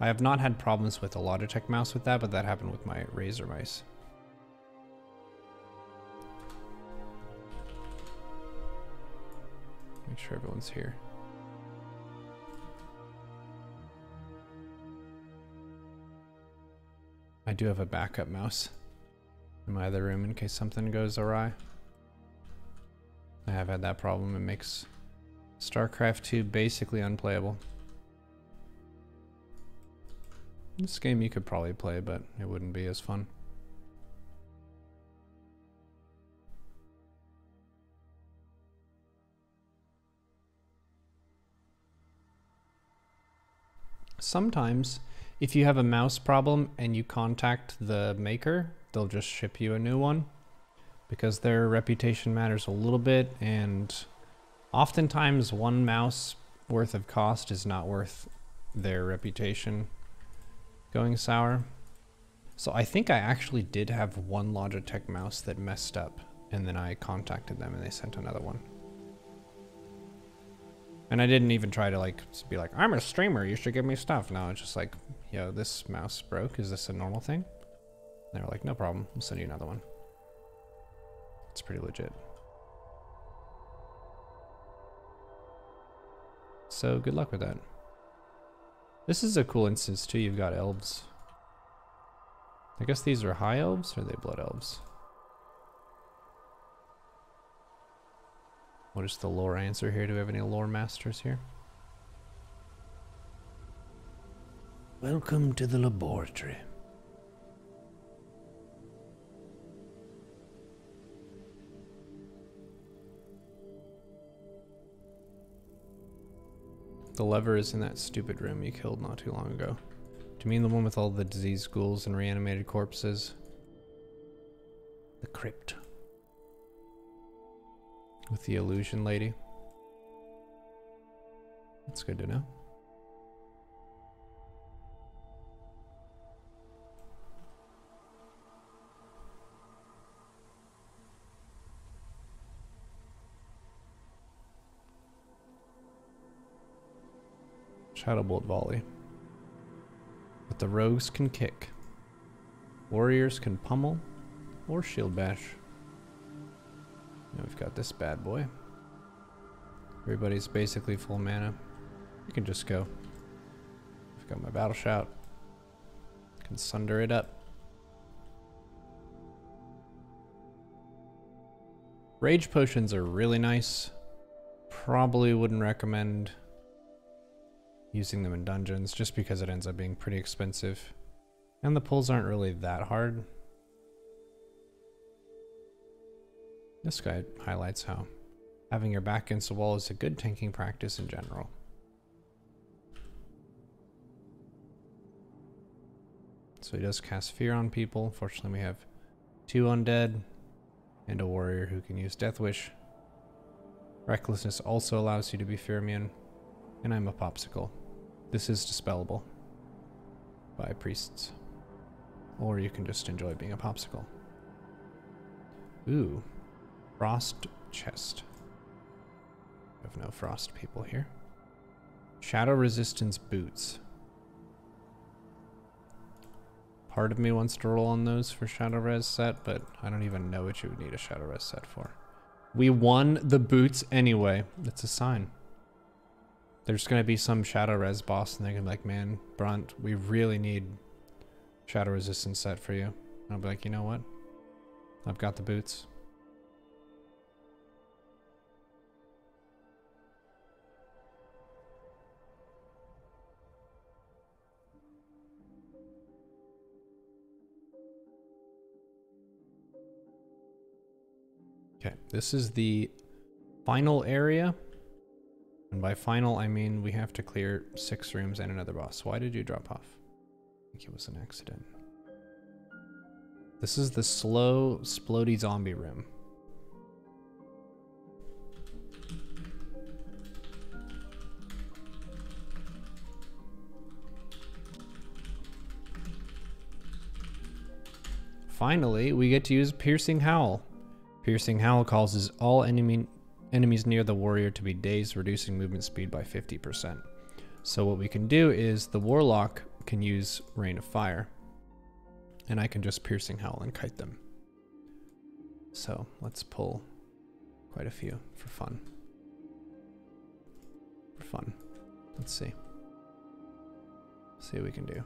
I have not had problems with a Logitech mouse with that, but that happened with my Razer mice. Make sure everyone's here. I do have a backup mouse in my other room in case something goes awry. I have had that problem. It makes StarCraft 2 basically unplayable. This game you could probably play, but it wouldn't be as fun. Sometimes, if you have a mouse problem and you contact the maker, they'll just ship you a new one because their reputation matters a little bit and oftentimes one mouse worth of cost is not worth their reputation going sour. So I think I actually did have one Logitech mouse that messed up and then I contacted them and they sent another one. And I didn't even try to like be like, I'm a streamer, you should give me stuff. No, it's just like, yo, this mouse broke. Is this a normal thing? And they were like, no problem, we'll send you another one. It's pretty legit. So good luck with that. This is a cool instance too, you've got elves. I guess these are high elves, or are they blood elves? What is the lore answer here? Do we have any lore masters here? Welcome to the laboratory. The lever is in that stupid room you killed not too long ago. Do you mean the one with all the diseased ghouls and reanimated corpses? The crypt. With the illusion lady. That's good to know. Shadowbolt volley. But the rogues can kick. Warriors can pummel or shield bash. Now we've got this bad boy. Everybody's basically full mana. You can just go. I've got my battle shout. Can sunder it up. Rage potions are really nice. Probably wouldn't recommend using them in dungeons just because it ends up being pretty expensive. And the pulls aren't really that hard. This guy highlights how having your back against the wall is a good tanking practice in general. So he does cast fear on people. Fortunately, we have two undead and a warrior who can use Death Wish. Recklessness also allows you to be fear immune. And I'm a popsicle. This is dispellable by priests. Or you can just enjoy being a popsicle. Ooh. Frost chest. We have no frost people here. Shadow resistance boots. Part of me wants to roll on those for Shadow Res set, but I don't even know what you would need a Shadow Res set for. We won the boots anyway. That's a sign. There's going to be some Shadow Res boss and they're going to be like, man, Brunt, we really need Shadow Resistance set for you. And I'll be like, you know what? I've got the boots. Okay, this is the final area. And by final, I mean we have to clear six rooms and another boss. Why did you drop off? I think it was an accident. This is the slow, splody zombie room. Finally, we get to use Piercing Howl. Piercing Howl causes all enemy enemies near the warrior to be dazed, reducing movement speed by 50%. So what we can do is the warlock can use Rain of Fire, and I can just Piercing Howl and kite them. So let's pull quite a few for fun. For fun. Let's see. See what we can do.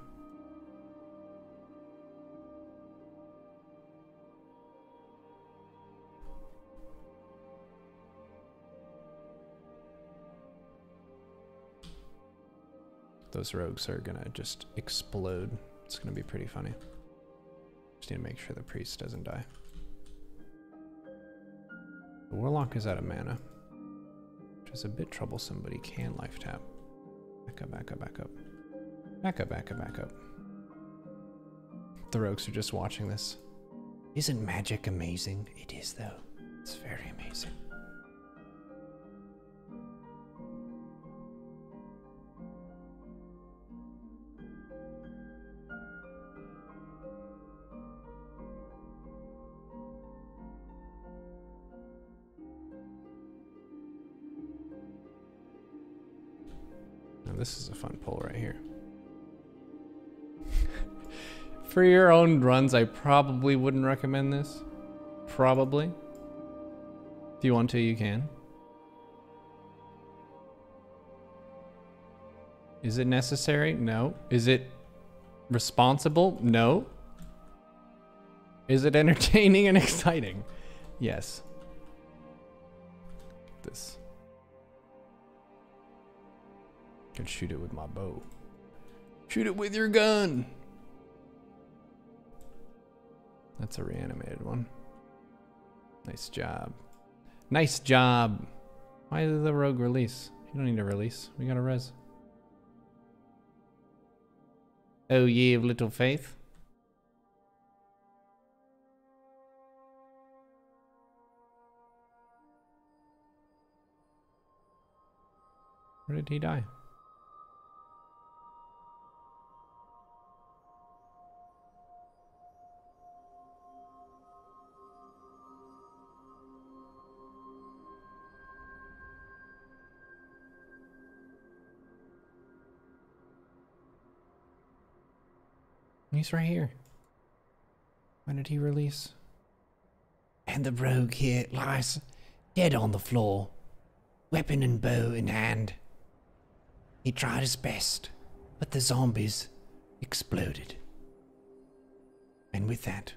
Those rogues are gonna just explode. It's gonna be pretty funny. Just need to make sure the priest doesn't die. The warlock is out of mana, which is a bit troublesome, but he can life tap. Back up, back up, back up. Back up, back up, back up. The rogues are just watching this. Isn't magic amazing? It is, though. It's very amazing. For your own runs, I probably wouldn't recommend this. Probably. If you want to, you can. Is it necessary? No. Is it responsible? No. Is it entertaining and exciting? Yes. This. Could shoot it with my bow. Shoot it with your gun. That's a reanimated one. Nice job. Nice job. Why did the rogue release? You don't need to release. We got a res. Oh ye of little faith. Where did he die? He's right here. When did he release? And the rogue here lies dead on the floor, weapon and bow in hand. He tried his best, but the zombies exploded. And with that,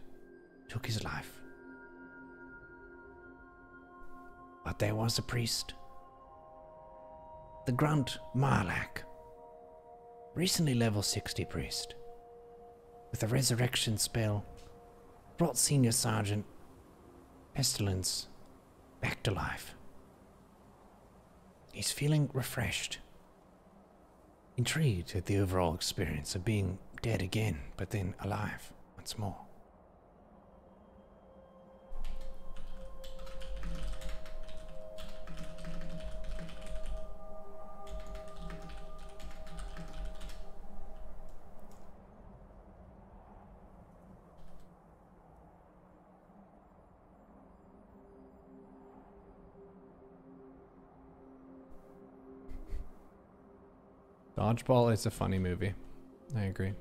took his life. But there was a priest. The grunt Marlak. Recently level 60 priest. With a resurrection spell, brought Senior Sergeant Pestilence back to life. He's feeling refreshed. Intrigued at the overall experience of being dead again, but then alive once more. Dodgeball is a funny movie. I agree.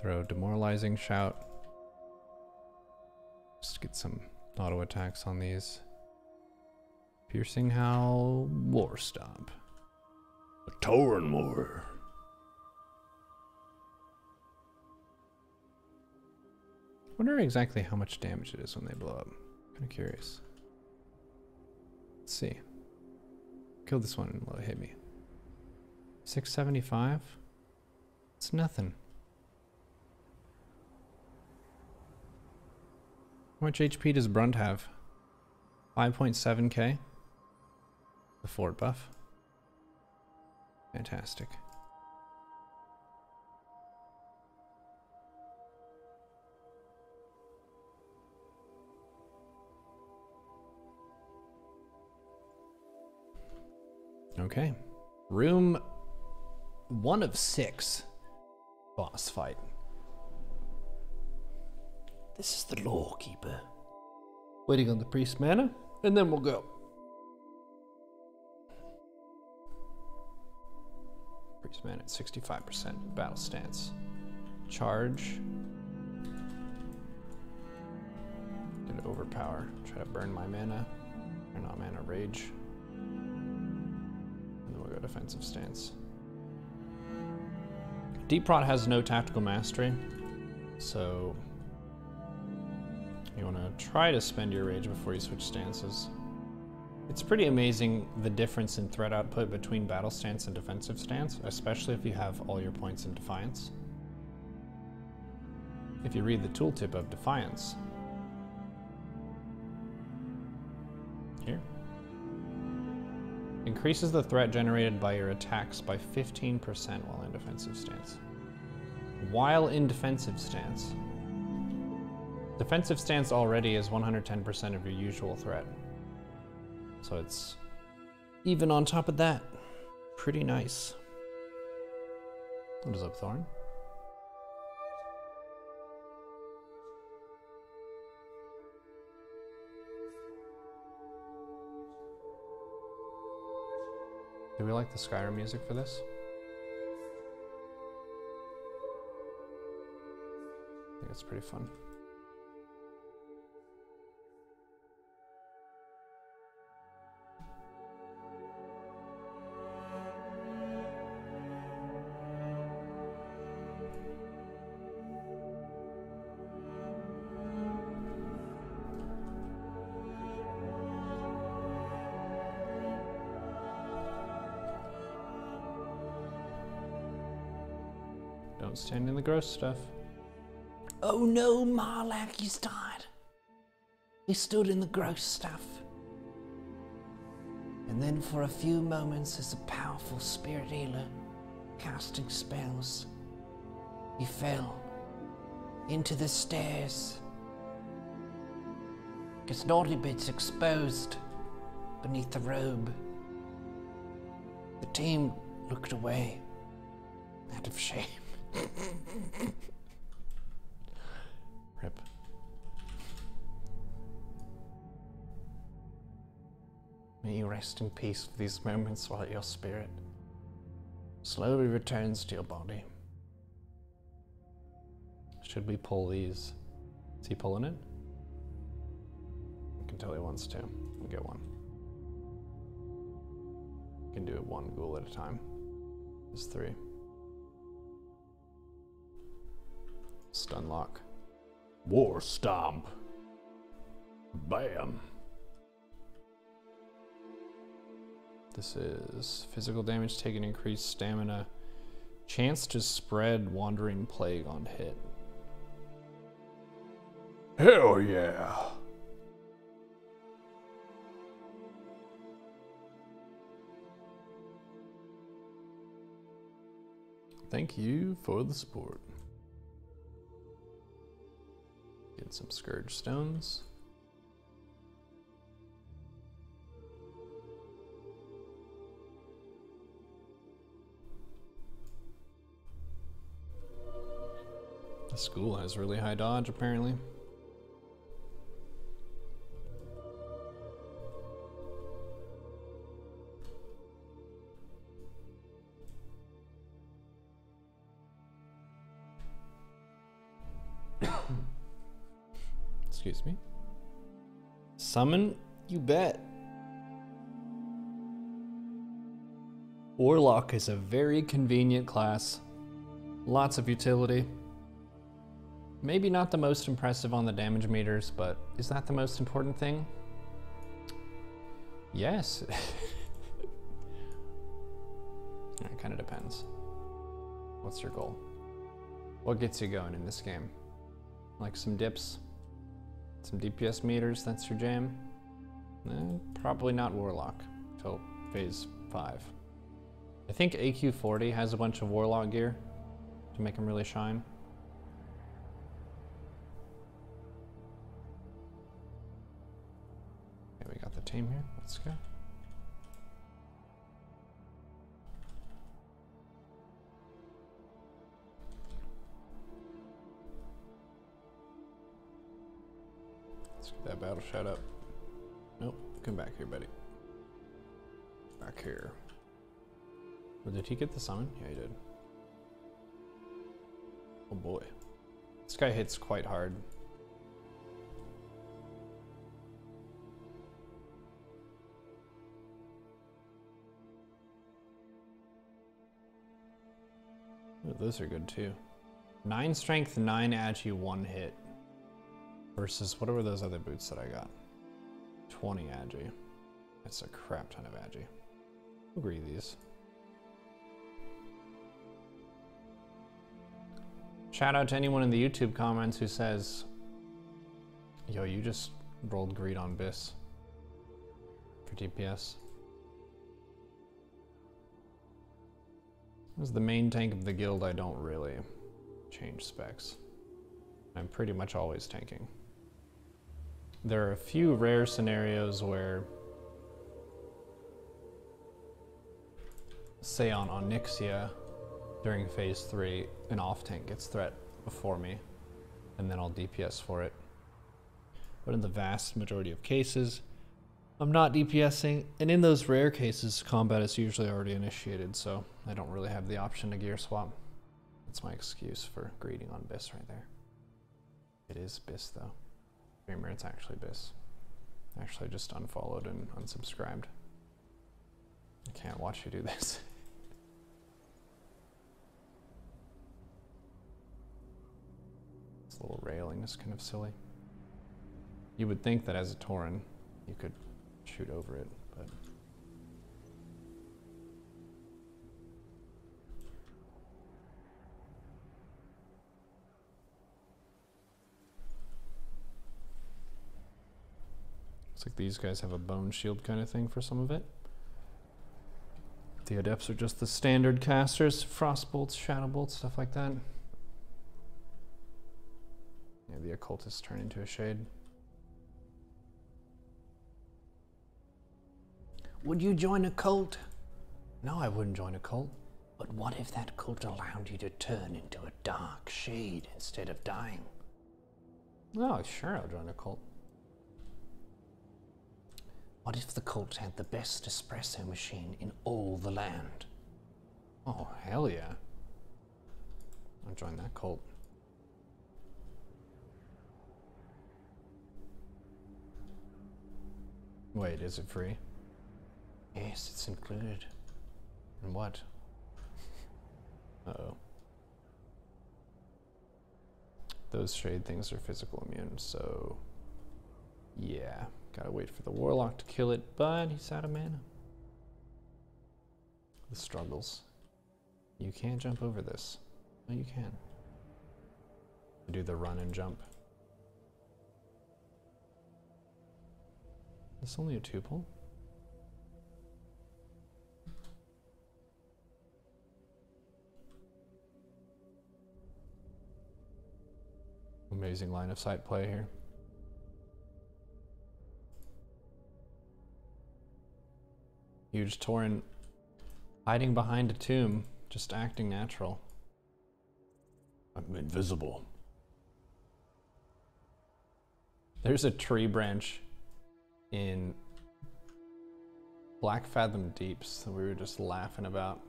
Throw demoralizing shout. Just get some auto attacks on these. Piercing howl, war stomp. A Torenmore. Wonder exactly how much damage it is when they blow up. Kind of curious. Let's see. Kill this one and let it hit me. 675? It's nothing. How much HP does Brunt have? 5.7k? The Fort buff. Fantastic. Okay. Room one of six boss fight. This is the Lorekeeper. Waiting on the priest mana, and then we'll go. Priest mana at 65% battle stance. Charge. Gonna overpower. Try to burn my mana. Or not mana, rage. And then we'll go defensive stance. Deep Prot has no tactical mastery, so you want to try to spend your rage before you switch stances. It's pretty amazing the difference in threat output between battle stance and defensive stance, especially if you have all your points in Defiance. If you read the tooltip of Defiance, here, increases the threat generated by your attacks by 15% while in defensive stance. While in defensive stance, defensive stance already is 110% of your usual threat. So it's even on top of that. Pretty nice. What is up, Thorn? Do we like the Skyrim music for this? I think it's pretty fun. The gross stuff. Oh no, Marlak, he's died. He stood in the gross stuff. And then for a few moments as a powerful spirit healer casting spells. He fell into the stairs. His naughty bits exposed beneath the robe. The team looked away out of shame. Rip. May you rest in peace for these moments while your spirit slowly returns to your body. Should we pull these? Is he pulling it? I can tell he wants to. We'll get one. We can do it one ghoul at a time. There's three. Stun lock. War stomp. Bam. This is physical damage taken, increased stamina, chance to spread wandering plague on hit. Hell yeah. Thank you for the support. Get some scourge stones. The school has really high dodge, apparently. Excuse me. Summon? You bet. Warlock is a very convenient class. Lots of utility. Maybe not the most impressive on the damage meters, but is that the most important thing? Yes. it kind of depends. What's your goal? What gets you going in this game? Like some dips? Some DPS meters, that's your jam? Eh, probably not Warlock till phase 5. I think AQ40 has a bunch of Warlock gear to make him really shine. Okay, we got the team here. Let's go. That battle shot up. Nope, come back here, buddy. Back here. Oh, did he get the summon? Yeah, he did. Oh boy. This guy hits quite hard. Ooh, those are good too. 9 strength, 9 agi, 1 hit. Versus, what were those other boots that I got? 20 agi. That's a crap ton of agi. We'll agree these. Shout out to anyone in the YouTube comments who says, Yo, you just rolled greed on BiS for DPS. As the main tank of the guild, I don't really change specs. I'm pretty much always tanking. There are a few rare scenarios where, say on Onyxia, during phase 3, an off tank gets threat before me, and then I'll DPS for it. But in the vast majority of cases, I'm not DPSing, and in those rare cases, combat is usually already initiated, so I don't really have the option to gear swap. That's my excuse for greeting on BiS right there. It is BiS though. Dreamer, it's actually BiS. Actually, just unfollowed and unsubscribed. I can't watch you do this. this little railing is kind of silly. You would think that as a Tauren, you could shoot over it, but. Looks like these guys have a bone shield kind of thing for some of it. The adepts are just the standard casters, frostbolts, shadowbolts, stuff like that. Yeah, the occultists turn into a shade. Would you join a cult? No, I wouldn't join a cult. But what if that cult allowed you to turn into a dark shade instead of dying? Oh, sure, I'll join a cult. What if the cult had the best espresso machine in all the land? Oh, hell yeah. I'll join that cult. Wait, is it free? Yes, it's included. And what? Uh-oh. Those shade things are physical immune, so yeah. Gotta wait for the warlock to kill it, but he's out of mana. The struggles. You can't jump over this. No, you can. Do the run and jump. It's only a pull. Amazing line of sight play here. Huge Tauren hiding behind a tomb, just acting natural. I'm invisible. There's a tree branch in Blackfathom Deeps that we were just laughing about.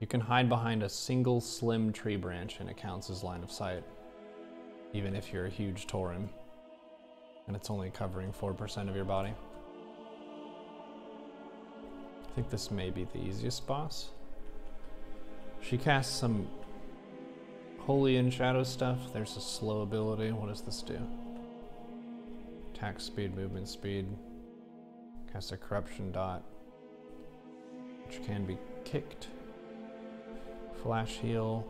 You can hide behind a single slim tree branch and it counts as line of sight, even if you're a huge Tauren, and it's only covering 4% of your body. I think this may be the easiest boss. She casts some holy and shadow stuff. There's a slow ability. What does this do? Attack speed, movement speed. Cast a corruption dot, which can be kicked. Flash heal.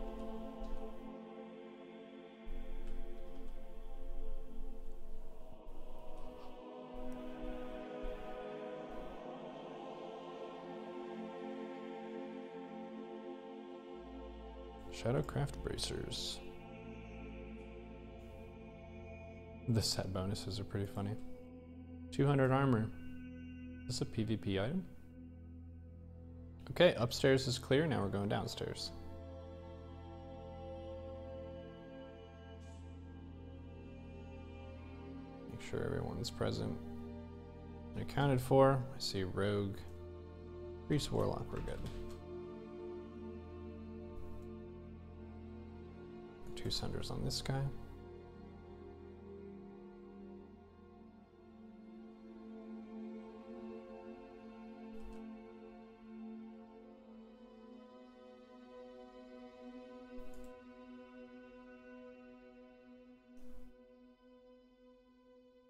Shadowcraft bracers. The set bonuses are pretty funny. 200 armor. Is this a PvP item? Okay, upstairs is clear. Now we're going downstairs. Make sure everyone's present and accounted for. I see rogue, priest, warlock. We're good. Two sunders on this guy.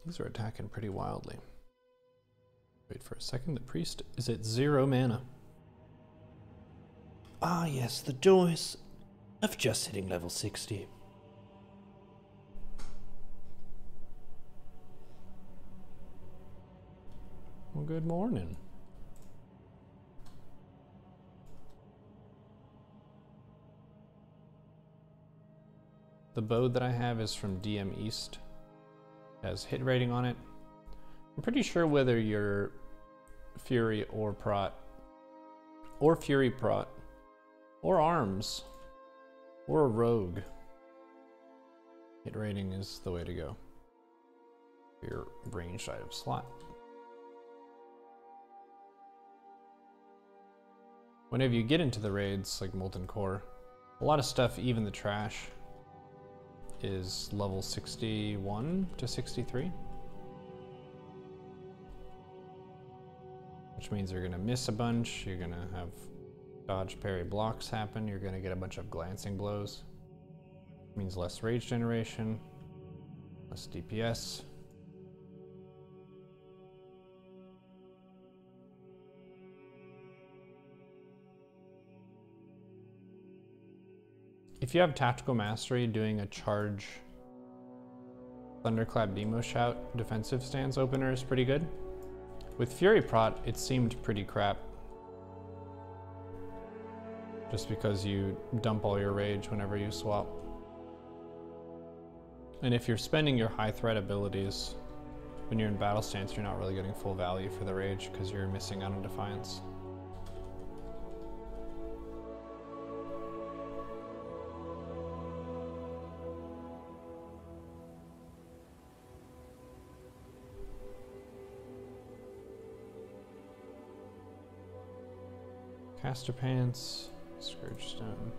These are attacking pretty wildly. Wait for a second, the priest is at zero mana. Ah, yes, the joys of just hitting level 60. Well, good morning. The bow that I have is from DM East. It has hit rating on it. I'm pretty sure whether you're Fury or Prot, or Fury Prot, or Arms, or a Rogue, hit rating is the way to go. Your ranged item slot. Whenever you get into the raids, like Molten Core, a lot of stuff, even the trash, is level 61 to 63. Which means you're gonna miss a bunch, you're gonna have dodge parry blocks happen, you're gonna get a bunch of glancing blows. Means less rage generation, less DPS. If you have tactical mastery, doing a charge Thunderclap Demo Shout defensive stance opener is pretty good. With Fury Prot, it seemed pretty crap Just because you dump all your rage whenever you swap. And if you're spending your high threat abilities when you're in battle stance, you're not really getting full value for the rage because you're missing out on defiance. Caster Pants, Scourge Stone.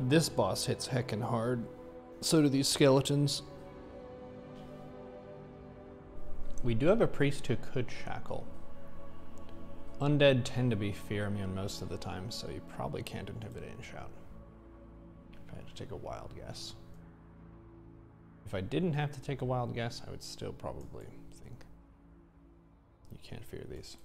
This boss hits heckin' hard. So do these skeletons. We do have a priest who could shackle. Undead tend to be fear immune most of the time, so you probably can't intimidating shout. If I had to take a wild guess. If I didn't have to take a wild guess, I would still probably think you can't fear these.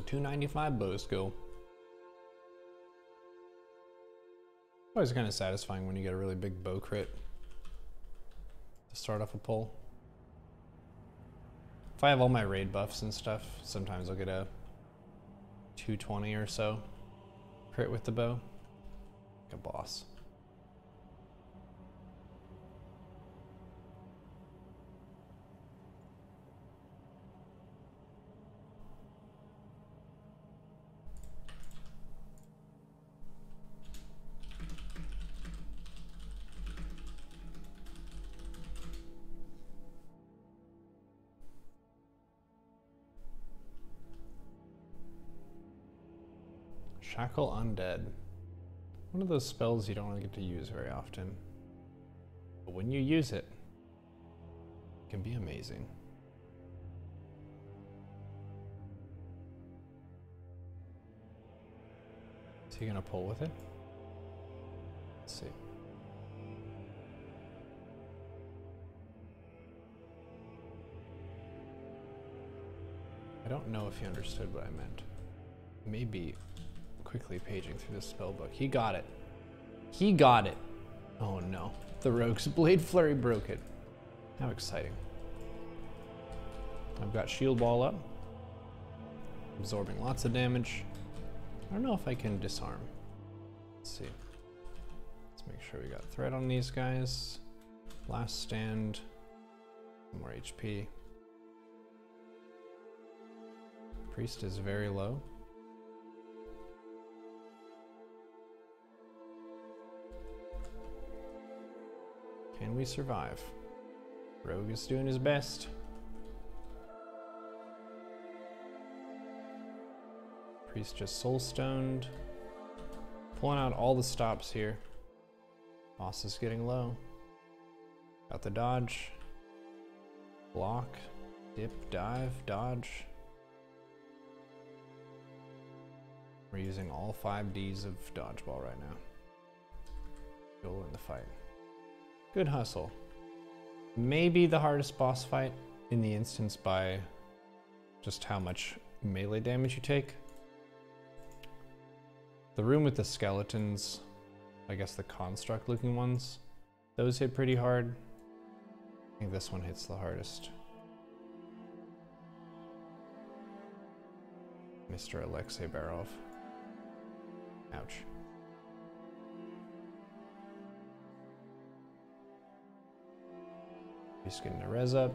A 295 bow skill. Always kind of satisfying when you get a really big bow crit to start off a pull. If I have all my raid buffs and stuff, sometimes I'll get a 220 or so crit with the bow. Like a boss. Shackle Undead. One of those spells you don't really get to use very often. But when you use it, it can be amazing. Is he gonna pull with it? Let's see. I don't know if he understood what I meant. Maybe quickly paging through the spell book. He got it. He got it. Oh no. The Rogue's Blade Flurry broke it. How exciting. I've got Shield Wall up. Absorbing lots of damage. I don't know if I can disarm. Let's see. Let's make sure we got threat on these guys. Last stand. More HP. Priest is very low. Can we survive? Rogue is doing his best. Priest just soul stoned. Pulling out all the stops here. Boss is getting low. Got the dodge. Block. Dip, dive, dodge. We're using all five Ds of dodgeball right now. You'll win the fight. Good hustle. Maybe the hardest boss fight in the instance by just how much melee damage you take. The room with the skeletons, I guess the construct looking ones, those hit pretty hard. I think this one hits the hardest. Mr. Alexei Barov. Ouch. Just getting the res up.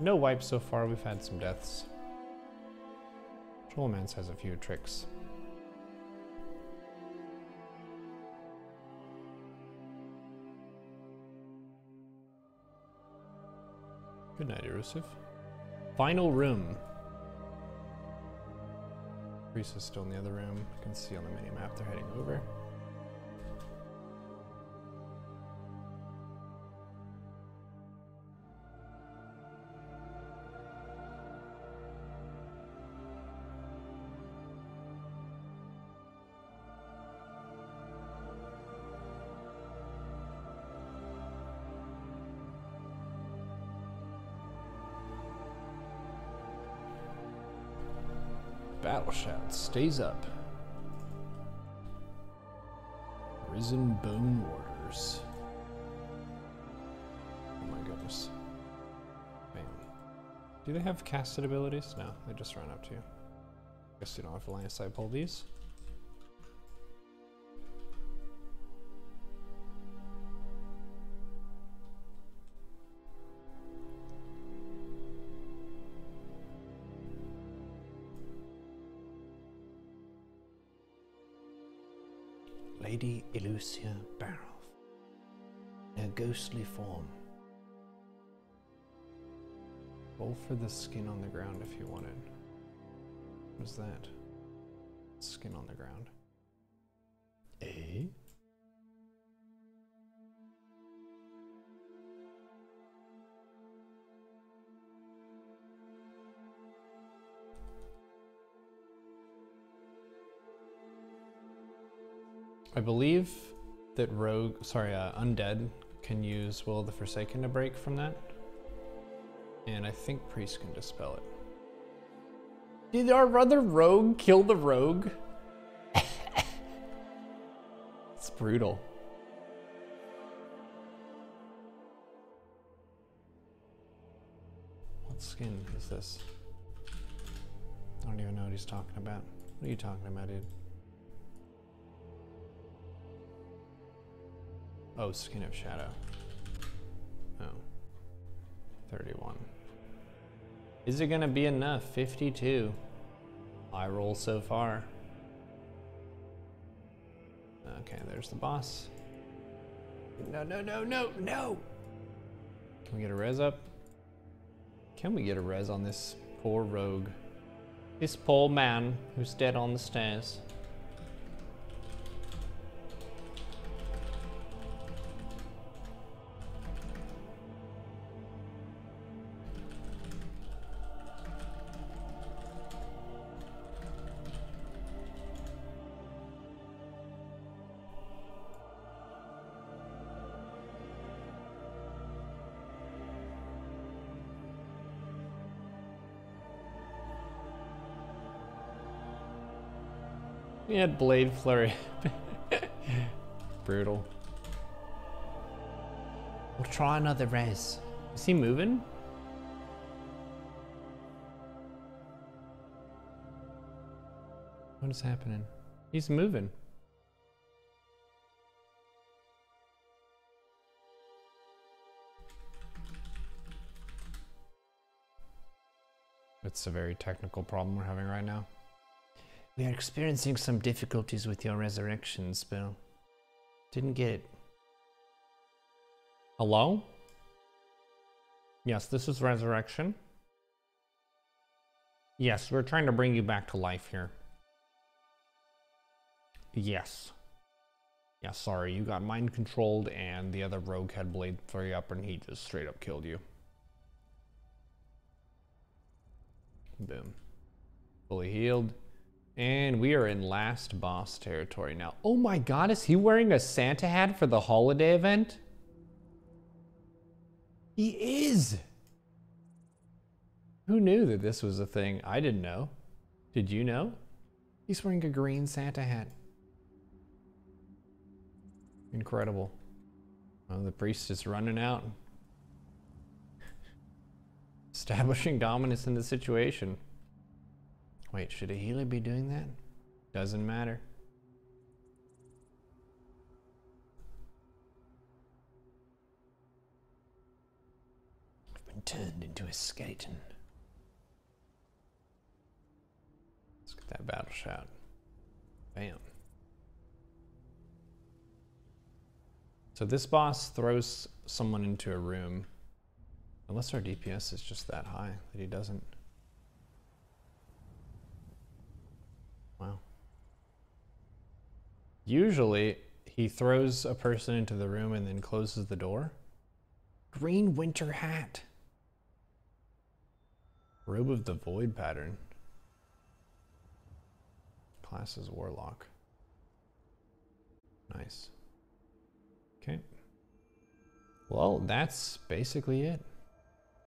No wipes so far, we've had some deaths. Trollmance has a few tricks. Good night, Erusive. Final room. Reese is still in the other room. You can see on the mini map they're heading over. Battle shout stays up. Risen Bone Warders. Oh my goodness. Bam. Do they have casted abilities? No, they just run up to you. I Guess you don't have to line of pull these. Lady Illucia Barov, in a ghostly form. Roll for the skin on the ground if you wanted. What's that? Skin on the ground. I believe that rogue, sorry, uh, undead can use Will of the Forsaken to break from that. And I think priest can dispel it. Did our other rogue kill the rogue? it's brutal. What skin is this? I don't even know what he's talking about. What are you talking about, dude? Oh, Skin of Shadow. Oh. 31. Is it gonna be enough? 52. I roll so far. Okay, there's the boss. No, no, no, no, no! Can we get a res up? Can we get a res on this poor rogue? This poor man who's dead on the stairs. He had blade flurry. Brutal. We'll try another res. Is he moving? What is happening? He's moving. It's a very technical problem we're having right now. We are experiencing some difficulties with your resurrection spell. Didn't get it. Hello? Yes, this is resurrection. Yes, we're trying to bring you back to life here. Yes. Yeah, sorry, you got mind controlled and the other rogue had blade you up and he just straight up killed you. Boom. Fully healed. And we are in last boss territory now. Oh my god, is he wearing a Santa hat for the holiday event? He is! Who knew that this was a thing? I didn't know. Did you know? He's wearing a green Santa hat. Incredible. Oh, the priest is running out. Establishing dominance in the situation. Wait, should a healer be doing that? Doesn't matter. I've been turned into a skeleton. Let's get that battle shout. Bam. So this boss throws someone into a room. Unless our DPS is just that high that he doesn't. Usually, he throws a person into the room and then closes the door. Green winter hat. Robe of the Void pattern. Class is Warlock. Nice. Okay. Well, that's basically it.